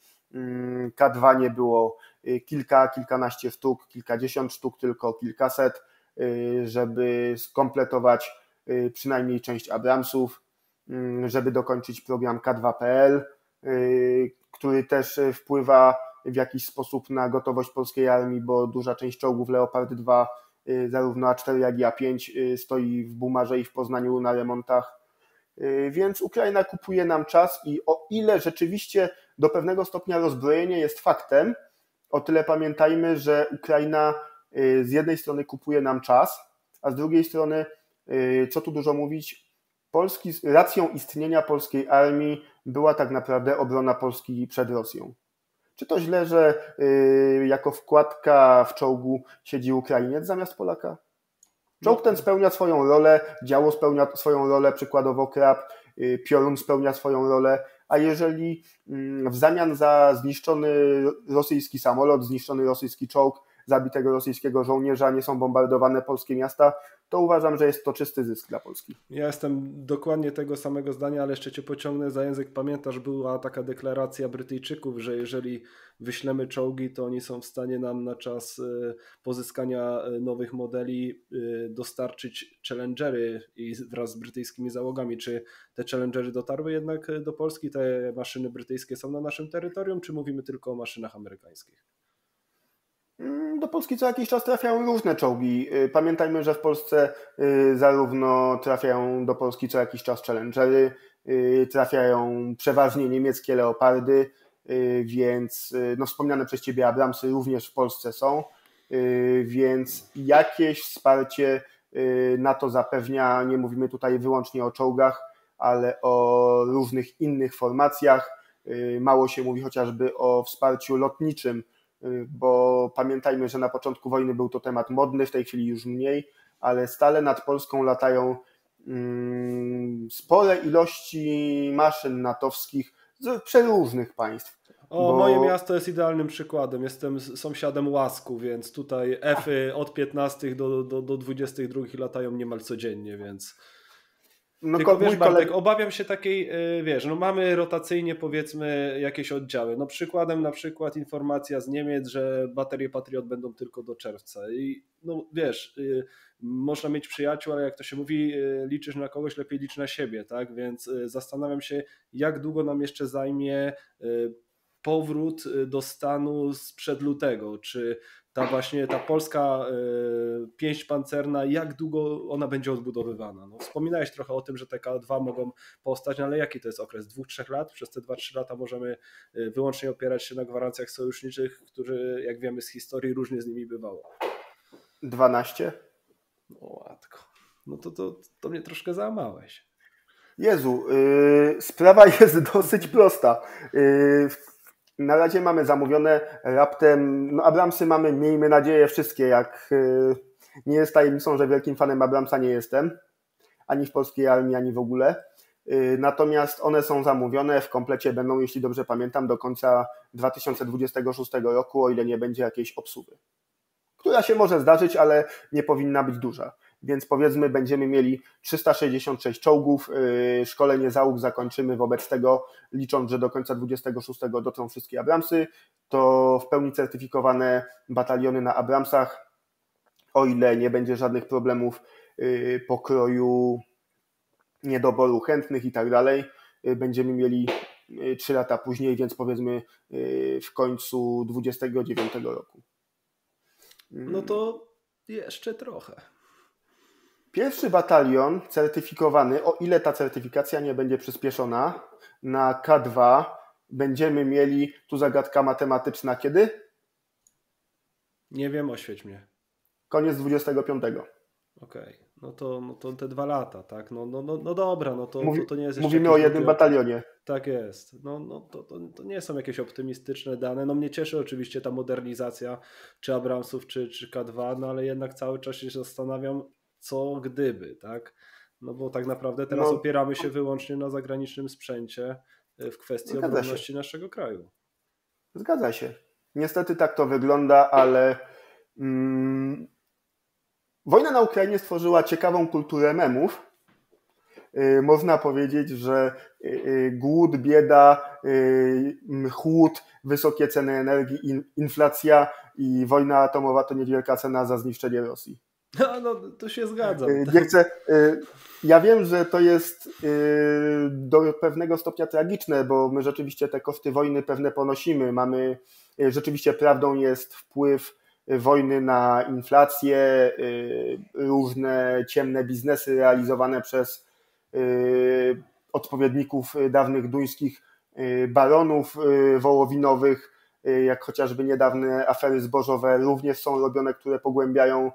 K2 nie było kilka, kilkanaście sztuk, kilkadziesiąt sztuk, tylko kilkaset, żeby skompletować przynajmniej część Abramsów, mm, żeby dokończyć program K2PL, który też wpływa w jakiś sposób na gotowość polskiej armii, bo duża część czołgów Leopard 2 Y, zarówno A4 jak i A5 y, stoi w Bumarze i w Poznaniu na remontach. Y, więc Ukraina kupuje nam czas i o ile rzeczywiście do pewnego stopnia rozbrojenie jest faktem, o tyle pamiętajmy, że Ukraina z jednej strony kupuje nam czas, a z drugiej strony, co tu dużo mówić, Polski, racją istnienia polskiej armii była tak naprawdę obrona Polski przed Rosją. Czy to źle, że y, jako wkładka w czołgu siedzi Ukrainiec zamiast Polaka? Czołg ten spełnia swoją rolę, działo spełnia swoją rolę, przykładowo krab, y, piorun spełnia swoją rolę, a jeżeli mm, w zamian za zniszczony rosyjski samolot, zniszczony rosyjski czołg, zabitego rosyjskiego żołnierza nie są bombardowane polskie miasta, to uważam, że jest to czysty zysk dla Polski. Ja jestem dokładnie tego samego zdania, ale jeszcze cię pociągnę za język. Pamiętasz, była taka deklaracja Brytyjczyków, że jeżeli wyślemy czołgi, to oni są w stanie nam na czas y, pozyskania y, nowych modeli y, dostarczyć Challengery i wraz z brytyjskimi załogami. Czy te Challengery dotarły jednak do Polski? Te maszyny brytyjskie są na naszym terytorium, czy mówimy tylko o maszynach amerykańskich? Do Polski co jakiś czas trafiają różne czołgi. Y, pamiętajmy, że w Polsce y, zarówno trafiają do Polski co jakiś czas Challengery, y, trafiają przeważnie niemieckie Leopardy, więc no wspomniane przez Ciebie Abramsy również w Polsce są, więc jakieś wsparcie NATO zapewnia, nie mówimy tutaj wyłącznie o czołgach, ale o różnych innych formacjach. Mało się mówi chociażby o wsparciu lotniczym bo pamiętajmy, że na początku wojny był to temat modny, w tej chwili już mniej, ale stale nad Polską latają mm, spore ilości maszyn natowskich z przeróżnych państw. O, bo... moje miasto jest idealnym przykładem. Jestem sąsiadem Łasku, więc tutaj F-y od 15 do, do, do 22 latają niemal codziennie, więc no, Tylko wiesz, Bartek, obawiam się takiej, y, wiesz, no mamy rotacyjnie powiedzmy jakieś oddziały. No przykładem na przykład informacja z Niemiec, że baterie Patriot będą tylko do czerwca. I no wiesz, y, można mieć przyjaciół, ale jak to się mówi, y, liczysz na kogoś, lepiej licz na siebie, tak? Więc zastanawiam się, jak długo nam jeszcze zajmie powrót do stanu sprzed lutego. Czy ta właśnie ta polska pięść pancerna, jak długo ona będzie odbudowywana? No, wspominałeś trochę o tym, że te K2 mogą powstać, no ale jaki to jest okres? Dwóch, trzech lat? Przez te dwa, trzy lata możemy wyłącznie opierać się na gwarancjach sojuszniczych, którzy, jak wiemy z historii, różnie z nimi bywało. 12? No łatko. No to, to, to mnie troszkę załamałeś. Jezu, yy, sprawa jest dosyć prosta. Yy, na razie mamy zamówione raptem, no Abramsy mamy, miejmy nadzieję, wszystkie. Jak yy, nie jest tajemnicą, że wielkim fanem Abramsa nie jestem, ani w polskiej armii, ani w ogóle. Y, natomiast one są zamówione, w komplecie będą, jeśli dobrze pamiętam, do końca 2026 roku, o ile nie będzie jakiejś obsługi, która się może zdarzyć, ale nie powinna być duża więc powiedzmy będziemy mieli 366 czołgów, y, szkolenie załóg zakończymy wobec tego, licząc, że do końca 26 dotrą wszystkie Abramsy, to w pełni certyfikowane bataliony na Abramsach, o ile nie będzie żadnych problemów y, pokroju niedoboru chętnych i tak dalej, y, będziemy mieli 3 lata później, więc powiedzmy w końcu 29 roku. No to jeszcze trochę. Pierwszy batalion certyfikowany, o ile ta certyfikacja nie będzie przyspieszona, na K2 będziemy mieli, tu zagadka matematyczna, kiedy? Nie wiem, oświeć mnie. Koniec 25. Okej, okay. no, to, no to te dwa lata, tak? No, no, no, no dobra, no to, Mówi, to, to nie jest Mówimy o jednym batalionie. Tak jest. No, no to, to, to, nie są jakieś optymistyczne dane. No mnie cieszy oczywiście ta modernizacja, czy Abramsów, czy, czy K2, no ale jednak cały czas się zastanawiam, co gdyby, tak? No bo tak naprawdę teraz no, opieramy się wyłącznie na zagranicznym sprzęcie e, w kwestii obronności naszego kraju. Zgadza się. Niestety tak to wygląda, ale mm, wojna na Ukrainie stworzyła ciekawą kulturę memów. Yy, można powiedzieć, że yy, głód, bieda, yy, chłód, wysokie ceny energii, in, inflacja i wojna atomowa to niewielka cena za zniszczenie Rosji. No, no to się zgadza. Y, nie chcę. Y, ja wiem, że to jest y, do pewnego stopnia tragiczne, bo my rzeczywiście te koszty wojny pewne ponosimy. Mamy rzeczywiście prawdą jest wpływ wojny na inflację, różne ciemne biznesy realizowane przez odpowiedników dawnych duńskich baronów wołowinowych, jak chociażby niedawne afery zbożowe również są robione, które pogłębiają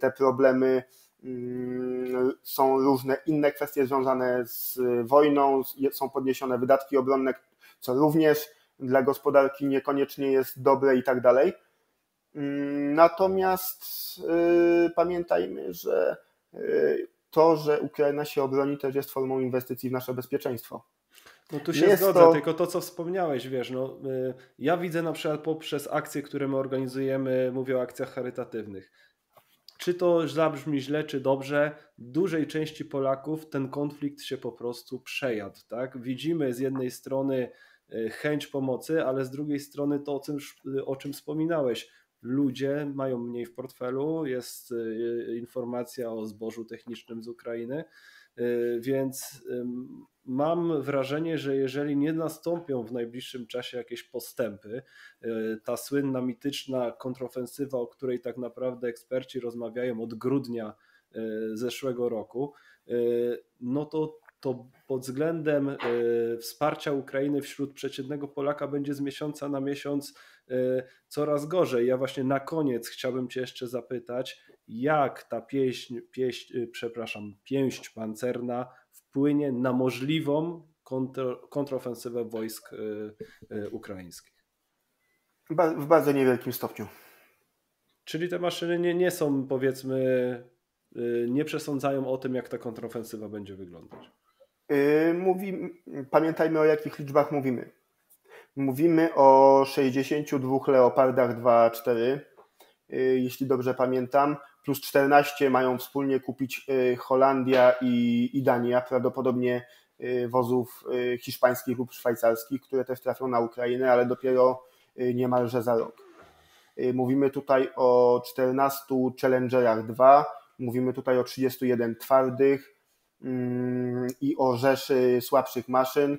te problemy. Mm, są różne inne kwestie związane z wojną, są podniesione wydatki obronne, co również dla gospodarki niekoniecznie jest dobre i tak dalej. Mm, natomiast y, pamiętajmy, że y, to, że Ukraina się obroni, też jest formą inwestycji w nasze bezpieczeństwo. No tu się zgodzę, to... tylko to, co wspomniałeś, wiesz, no, ja widzę na przykład poprzez akcje, które my organizujemy, mówię o akcjach charytatywnych czy to zabrzmi źle, czy dobrze, dużej części Polaków ten konflikt się po prostu przejadł. Tak? Widzimy z jednej strony e, chęć pomocy, ale z drugiej strony to, o czym, o czym wspominałeś. Ludzie mają mniej w portfelu, jest e, informacja o zbożu technicznym z Ukrainy, e, więc mam wrażenie, że jeżeli nie nastąpią w najbliższym czasie jakieś postępy, e, ta słynna, mityczna kontrofensywa, o której tak naprawdę eksperci rozmawiają od grudnia e, zeszłego roku, no to, to pod względem wsparcia Ukrainy wśród przeciętnego Polaka będzie z miesiąca na miesiąc coraz gorzej. Ja właśnie na koniec chciałbym Cię jeszcze zapytać, jak ta pieśń, pieśń przepraszam, pięść pancerna wpłynie na możliwą kontr, kontrofensywę wojsk y, y, ukraińskich. W bardzo niewielkim stopniu. Czyli te maszyny nie, nie są, powiedzmy, y, nie przesądzają o tym, jak ta kontrofensywa będzie wyglądać. Mówi, pamiętajmy o jakich liczbach mówimy. Mówimy o 62 Leopardach 2.4, jeśli dobrze pamiętam plus 14 mają wspólnie kupić y, Holandia i, i Dania, prawdopodobnie y, wozów y, hiszpańskich lub szwajcarskich, które też trafią na Ukrainę, ale dopiero niemalże za rok. Mówimy tutaj o 14 Challengerach 2, mówimy tutaj o 31 twardych mm, i o rzeszy słabszych maszyn.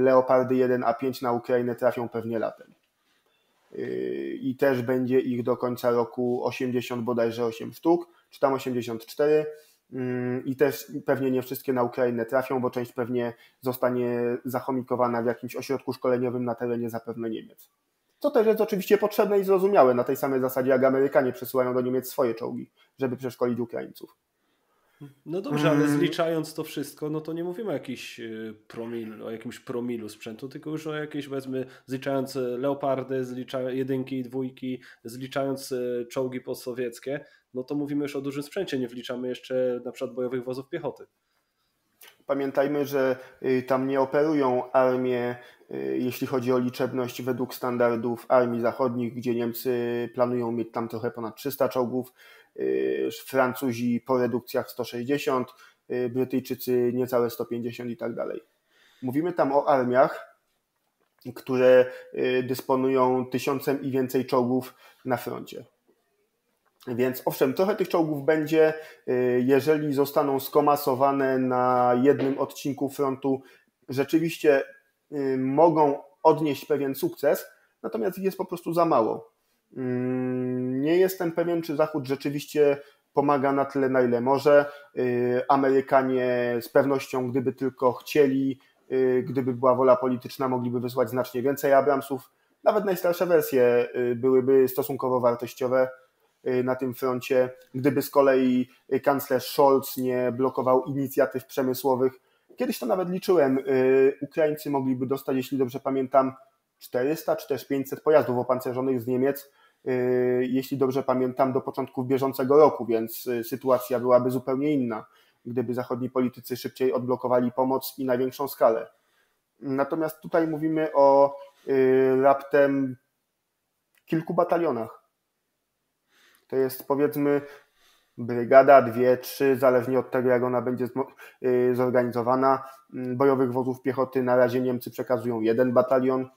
Leopardy 1 a 5 na Ukrainę trafią pewnie latem. i też będzie ich do końca roku 80 bodajże 8 sztuk, czy tam 84 mm, i też pewnie nie wszystkie na Ukrainę trafią, bo część pewnie zostanie zachomikowana w jakimś ośrodku szkoleniowym na terenie zapewne Niemiec. Co też jest oczywiście potrzebne i zrozumiałe na tej samej zasadzie, jak Amerykanie przesyłają do Niemiec swoje czołgi, żeby przeszkolić Ukraińców. No dobrze, ale mm. zliczając to wszystko, no to nie mówimy o, jakiś y, promil, o jakimś promilu sprzętu, tylko już o jakiejś, powiedzmy, zliczając y, leopardy, zliczając jedynki i dwójki, zliczając y, czołgi postsowieckie, no to mówimy już o dużym sprzęcie, nie wliczamy jeszcze na przykład bojowych wozów piechoty. Pamiętajmy, że tam nie operują armie, jeśli chodzi o liczebność według standardów armii zachodnich, gdzie Niemcy planują mieć tam trochę ponad 300 czołgów, Francuzi po redukcjach 160, y, Brytyjczycy niecałe 150 i tak dalej. Mówimy tam o armiach, które y, dysponują tysiącem i więcej czołgów na froncie. Więc owszem, trochę tych czołgów będzie, jeżeli zostaną skomasowane na jednym odcinku frontu, rzeczywiście mogą odnieść pewien sukces, natomiast ich jest po prostu za mało. Mm, nie jestem pewien, czy Zachód rzeczywiście pomaga na tyle, na ile może. Y, Amerykanie z pewnością, gdyby tylko chcieli, y, gdyby była wola polityczna, mogliby wysłać znacznie więcej Abramsów. Nawet najstarsze wersje y, byłyby stosunkowo wartościowe na tym froncie. Gdyby z kolei kanclerz Scholz nie blokował inicjatyw przemysłowych, kiedyś to nawet liczyłem, Ukraińcy mogliby dostać, jeśli dobrze pamiętam, 400 czy też 500 pojazdów opancerzonych z Niemiec, y, jeśli dobrze pamiętam, do początku bieżącego roku, więc y, sytuacja byłaby zupełnie inna, gdyby zachodni politycy szybciej odblokowali pomoc i na większą skalę. Natomiast tutaj mówimy o y, raptem kilku batalionach. To jest powiedzmy brygada, dwie, trzy, zależnie od tego, jak ona będzie zorganizowana. Bojowych wozów piechoty na razie Niemcy przekazują jeden batalion,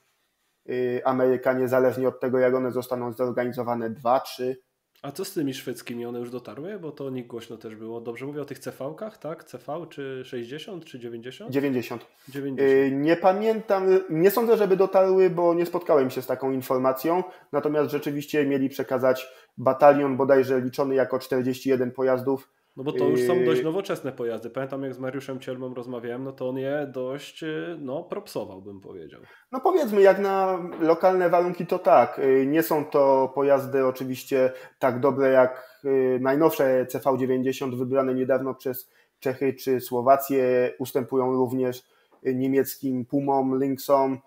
Y, Amerykanie, zależnie od tego, jak one zostaną zorganizowane, dwa, trzy. A co z tymi szwedzkimi? One już dotarły? Bo to nich głośno też było. Dobrze mówię o tych CV-kach, tak? CV czy 60 czy 90? 90. 90. Nie pamiętam, nie sądzę, żeby dotarły, bo nie spotkałem się z taką informacją. Natomiast rzeczywiście mieli przekazać batalion bodajże liczony jako 41 pojazdów no bo to już są dość nowoczesne pojazdy. Pamiętam jak z Mariuszem Cielmą rozmawiałem, no to on je dość y, no, propsował, bym powiedział. No powiedzmy, jak na lokalne warunki to tak. Y, nie są to pojazdy oczywiście tak dobre jak y, najnowsze CV90 wybrane niedawno przez Czechy czy Słowację. Ustępują również niemieckim Pumom, Lynxom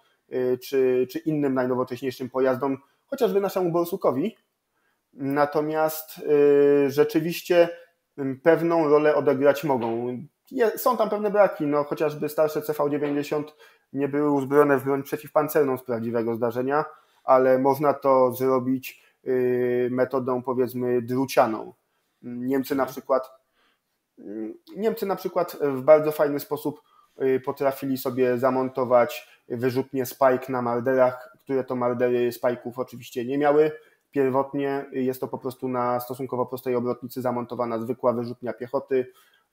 czy, czy innym najnowocześniejszym pojazdom, chociażby naszemu Borsukowi. Natomiast rzeczywiście pewną rolę odegrać mogą. Są tam pewne braki, no chociażby starsze CV90 nie były uzbrojone w broń przeciwpancerną z prawdziwego zdarzenia, ale można to zrobić y, metodą powiedzmy drucianą. Niemcy na przykład Niemcy na przykład w bardzo fajny sposób y, potrafili sobie zamontować wyrzutnie Spike na Marderach, które to Mardery Spike'ów oczywiście nie miały, Pierwotnie jest to po prostu na stosunkowo prostej obrotnicy zamontowana zwykła wyrzutnia piechoty,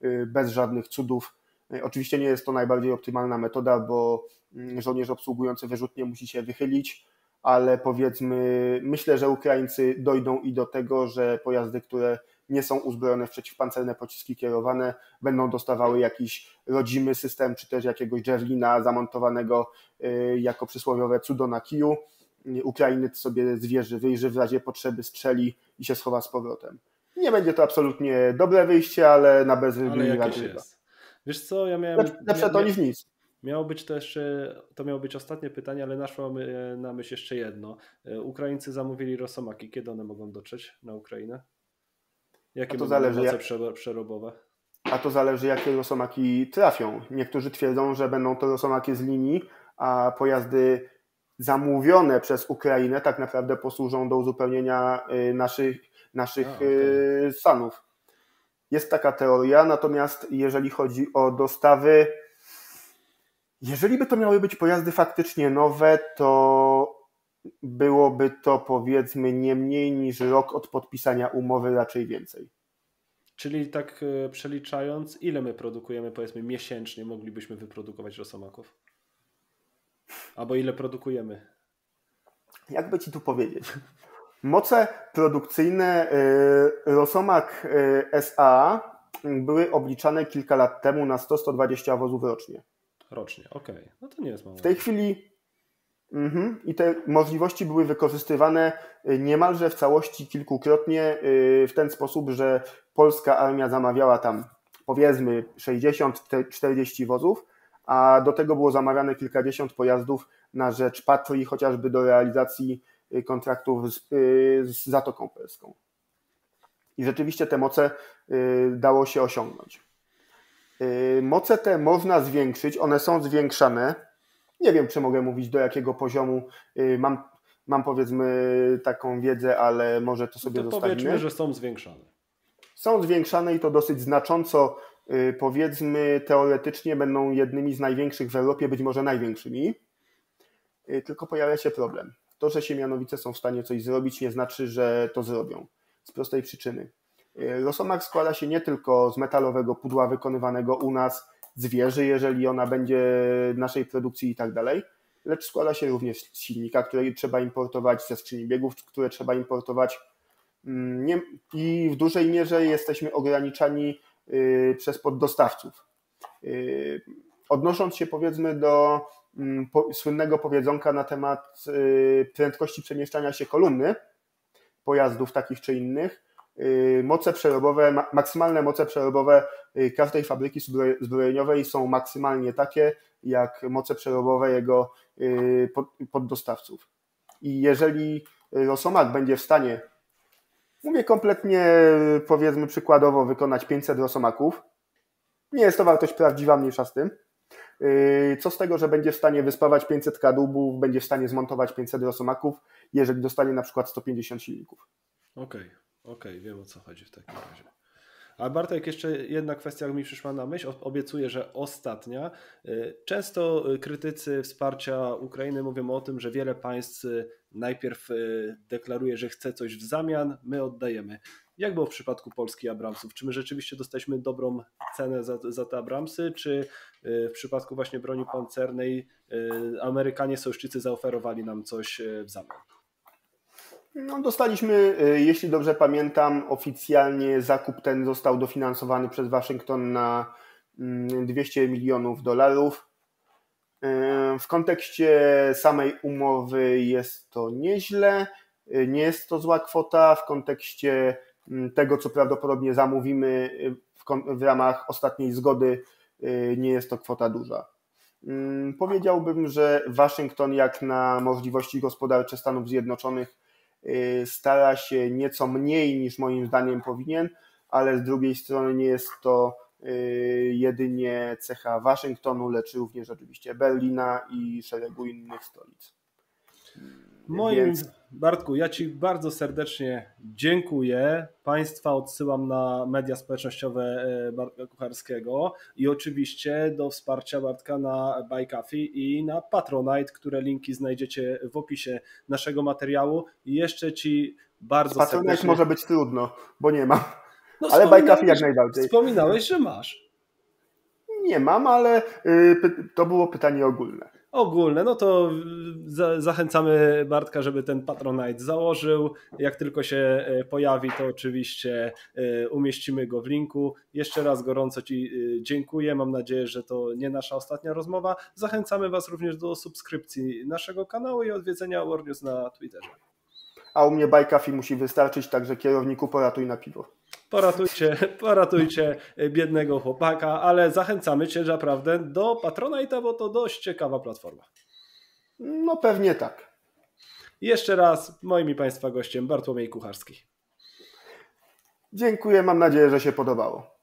y, bez żadnych cudów. Y, oczywiście nie jest to najbardziej optymalna metoda, bo mm, żołnierz obsługujący wyrzutnie musi się wychylić, ale powiedzmy, myślę, że Ukraińcy dojdą i do tego, że pojazdy, które nie są uzbrojone w przeciwpancerne pociski kierowane, będą dostawały jakiś rodzimy system, czy też jakiegoś javelina zamontowanego y, jako przysłowiowe cudo na kiju Ukrainiec sobie z wieży wyjrzy, w razie potrzeby strzeli i się schowa z powrotem. Nie będzie to absolutnie dobre wyjście, ale na bezwzględnie raczej jest. Wiesz co, ja miałem... Lepsze to niż nic. Miało być to jeszcze, to miało być ostatnie pytanie, ale naszło na myśl jeszcze jedno. E, Ukraińcy zamówili rosomaki. Kiedy one mogą dotrzeć na Ukrainę? Jakie to zależy, jak... przerobowe? A to zależy, jakie rosomaki trafią. Niektórzy twierdzą, że będą to rosomaki z linii, a pojazdy zamówione przez Ukrainę tak naprawdę posłużą do uzupełnienia y, naszych, naszych A, okay. stanów. Jest taka teoria, natomiast jeżeli chodzi o dostawy, jeżeli by to miały być pojazdy faktycznie nowe, to byłoby to powiedzmy nie mniej niż rok od podpisania umowy, raczej więcej. Czyli tak y, przeliczając, ile my produkujemy powiedzmy miesięcznie moglibyśmy wyprodukować rosomaków? Albo ile produkujemy? jakby ci tu powiedzieć, moce produkcyjne Rosomak SA były obliczane kilka lat temu na 100-120 wozów rocznie. Rocznie, okej. Okay. No to nie jest mało. W tej chwili Mhm. I te możliwości były wykorzystywane y, niemalże w całości kilkukrotnie y, w ten sposób, że polska armia zamawiała tam powiedzmy 60-40 wozów, a do tego było zamawiane kilkadziesiąt pojazdów na rzecz patroli, chociażby do realizacji y, kontraktów z, z Zatoką Perską. I rzeczywiście te moce dało się osiągnąć. Moce te można zwiększyć, one są zwiększane nie wiem, czy mogę mówić do jakiego poziomu. Y, mam, mam powiedzmy taką wiedzę, ale może to sobie to zostawimy. Powiedzmy, że są zwiększane. Są zwiększane i to dosyć znacząco. Y, powiedzmy, teoretycznie będą jednymi z największych w Europie, być może największymi. Y, tylko pojawia się problem. To, że się mianowicie są w stanie coś zrobić, nie znaczy, że to zrobią. Z prostej przyczyny. Rosomak składa się nie tylko z metalowego pudła wykonywanego u nas, zwierzy, jeżeli ona będzie naszej produkcji i tak dalej, lecz składa się również z silnika, który trzeba importować, ze skrzyni biegów, które trzeba importować. Mm, I w dużej mierze jesteśmy ograniczani y, przez poddostawców. Y, odnosząc się powiedzmy do mm, słynnego powiedzonka na temat y, prędkości przemieszczania się kolumny pojazdów takich czy innych, Y, moce przerobowe, maksymalne moce przerobowe y, każdej fabryki zbrojeniowej są maksymalnie takie, jak moce przerobowe jego y, poddostawców. I jeżeli Rosomak będzie w stanie, mówię kompletnie, powiedzmy przykładowo, wykonać 500 Rosomaków, nie jest to wartość prawdziwa, mniejsza z tym, co z tego, że będzie w stanie wyspawać 500 kadłubów, będzie w stanie zmontować 500 Rosomaków, jeżeli dostanie na przykład 150 silników. Okej. Okay. Okej, okay, wiem o co chodzi w takim razie. A Bartek, jeszcze jedna kwestia mi przyszła na myśl. Obiecuję, że ostatnia. Y, często krytycy wsparcia Ukrainy mówią o tym, że wiele państw najpierw y, deklaruje, że chce coś w zamian, my oddajemy. Jak było w przypadku Polski Abramsów? Czy my rzeczywiście dostaliśmy dobrą cenę za, za te Abramsy, czy w przypadku właśnie broni pancernej Amerykanie sojusznicy zaoferowali nam coś w zamian? No, dostaliśmy, jeśli dobrze pamiętam, oficjalnie zakup ten został dofinansowany przez Waszyngton na 200 mm, milionów dolarów. Y, w kontekście samej umowy jest to nieźle, y, nie jest to zła kwota. W kontekście mm, tego, co prawdopodobnie zamówimy w, w ramach ostatniej zgody, nie jest to kwota duża. Mm, powiedziałbym, że Waszyngton, jak na możliwości gospodarcze Stanów Zjednoczonych, Y, stara się nieco mniej niż moim zdaniem powinien, ale z drugiej strony nie jest to y, jedynie cecha Waszyngtonu, lecz również oczywiście Berlina i szeregu innych stolic. Moim Więc... Bartku, ja Ci bardzo serdecznie dziękuję. Państwa odsyłam na media społecznościowe e, Bartka Kucharskiego i oczywiście do wsparcia Bartka na Buy Coffee i na Patronite, które linki znajdziecie w opisie naszego materiału. I jeszcze Ci bardzo Patronite serdecznie... może być trudno, bo nie mam. No, ale Coffee jak najbardziej. Wspominałeś, że masz. Nie mam, ale y, to było pytanie ogólne ogólne, no to za, zachęcamy Bartka, żeby ten Patronite założył. Jak tylko się e, pojawi, to oczywiście umieścimy go w linku. Jeszcze raz gorąco Ci dziękuję. Mam nadzieję, że to nie nasza ostatnia rozmowa. Zachęcamy Was również do subskrypcji naszego kanału i odwiedzenia Warnews na Twitterze. A u mnie bajkafi musi wystarczyć, także kierowniku poratuj na piwo. Poratujcie, poratujcie biednego chłopaka, ale zachęcamy Cię naprawdę do Patronite'a, bo to dość ciekawa platforma. No pewnie tak. Jeszcze raz moim i Państwa gościem Bartłomiej Kucharski. Dziękuję, mam nadzieję, że się podobało.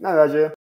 Na razie.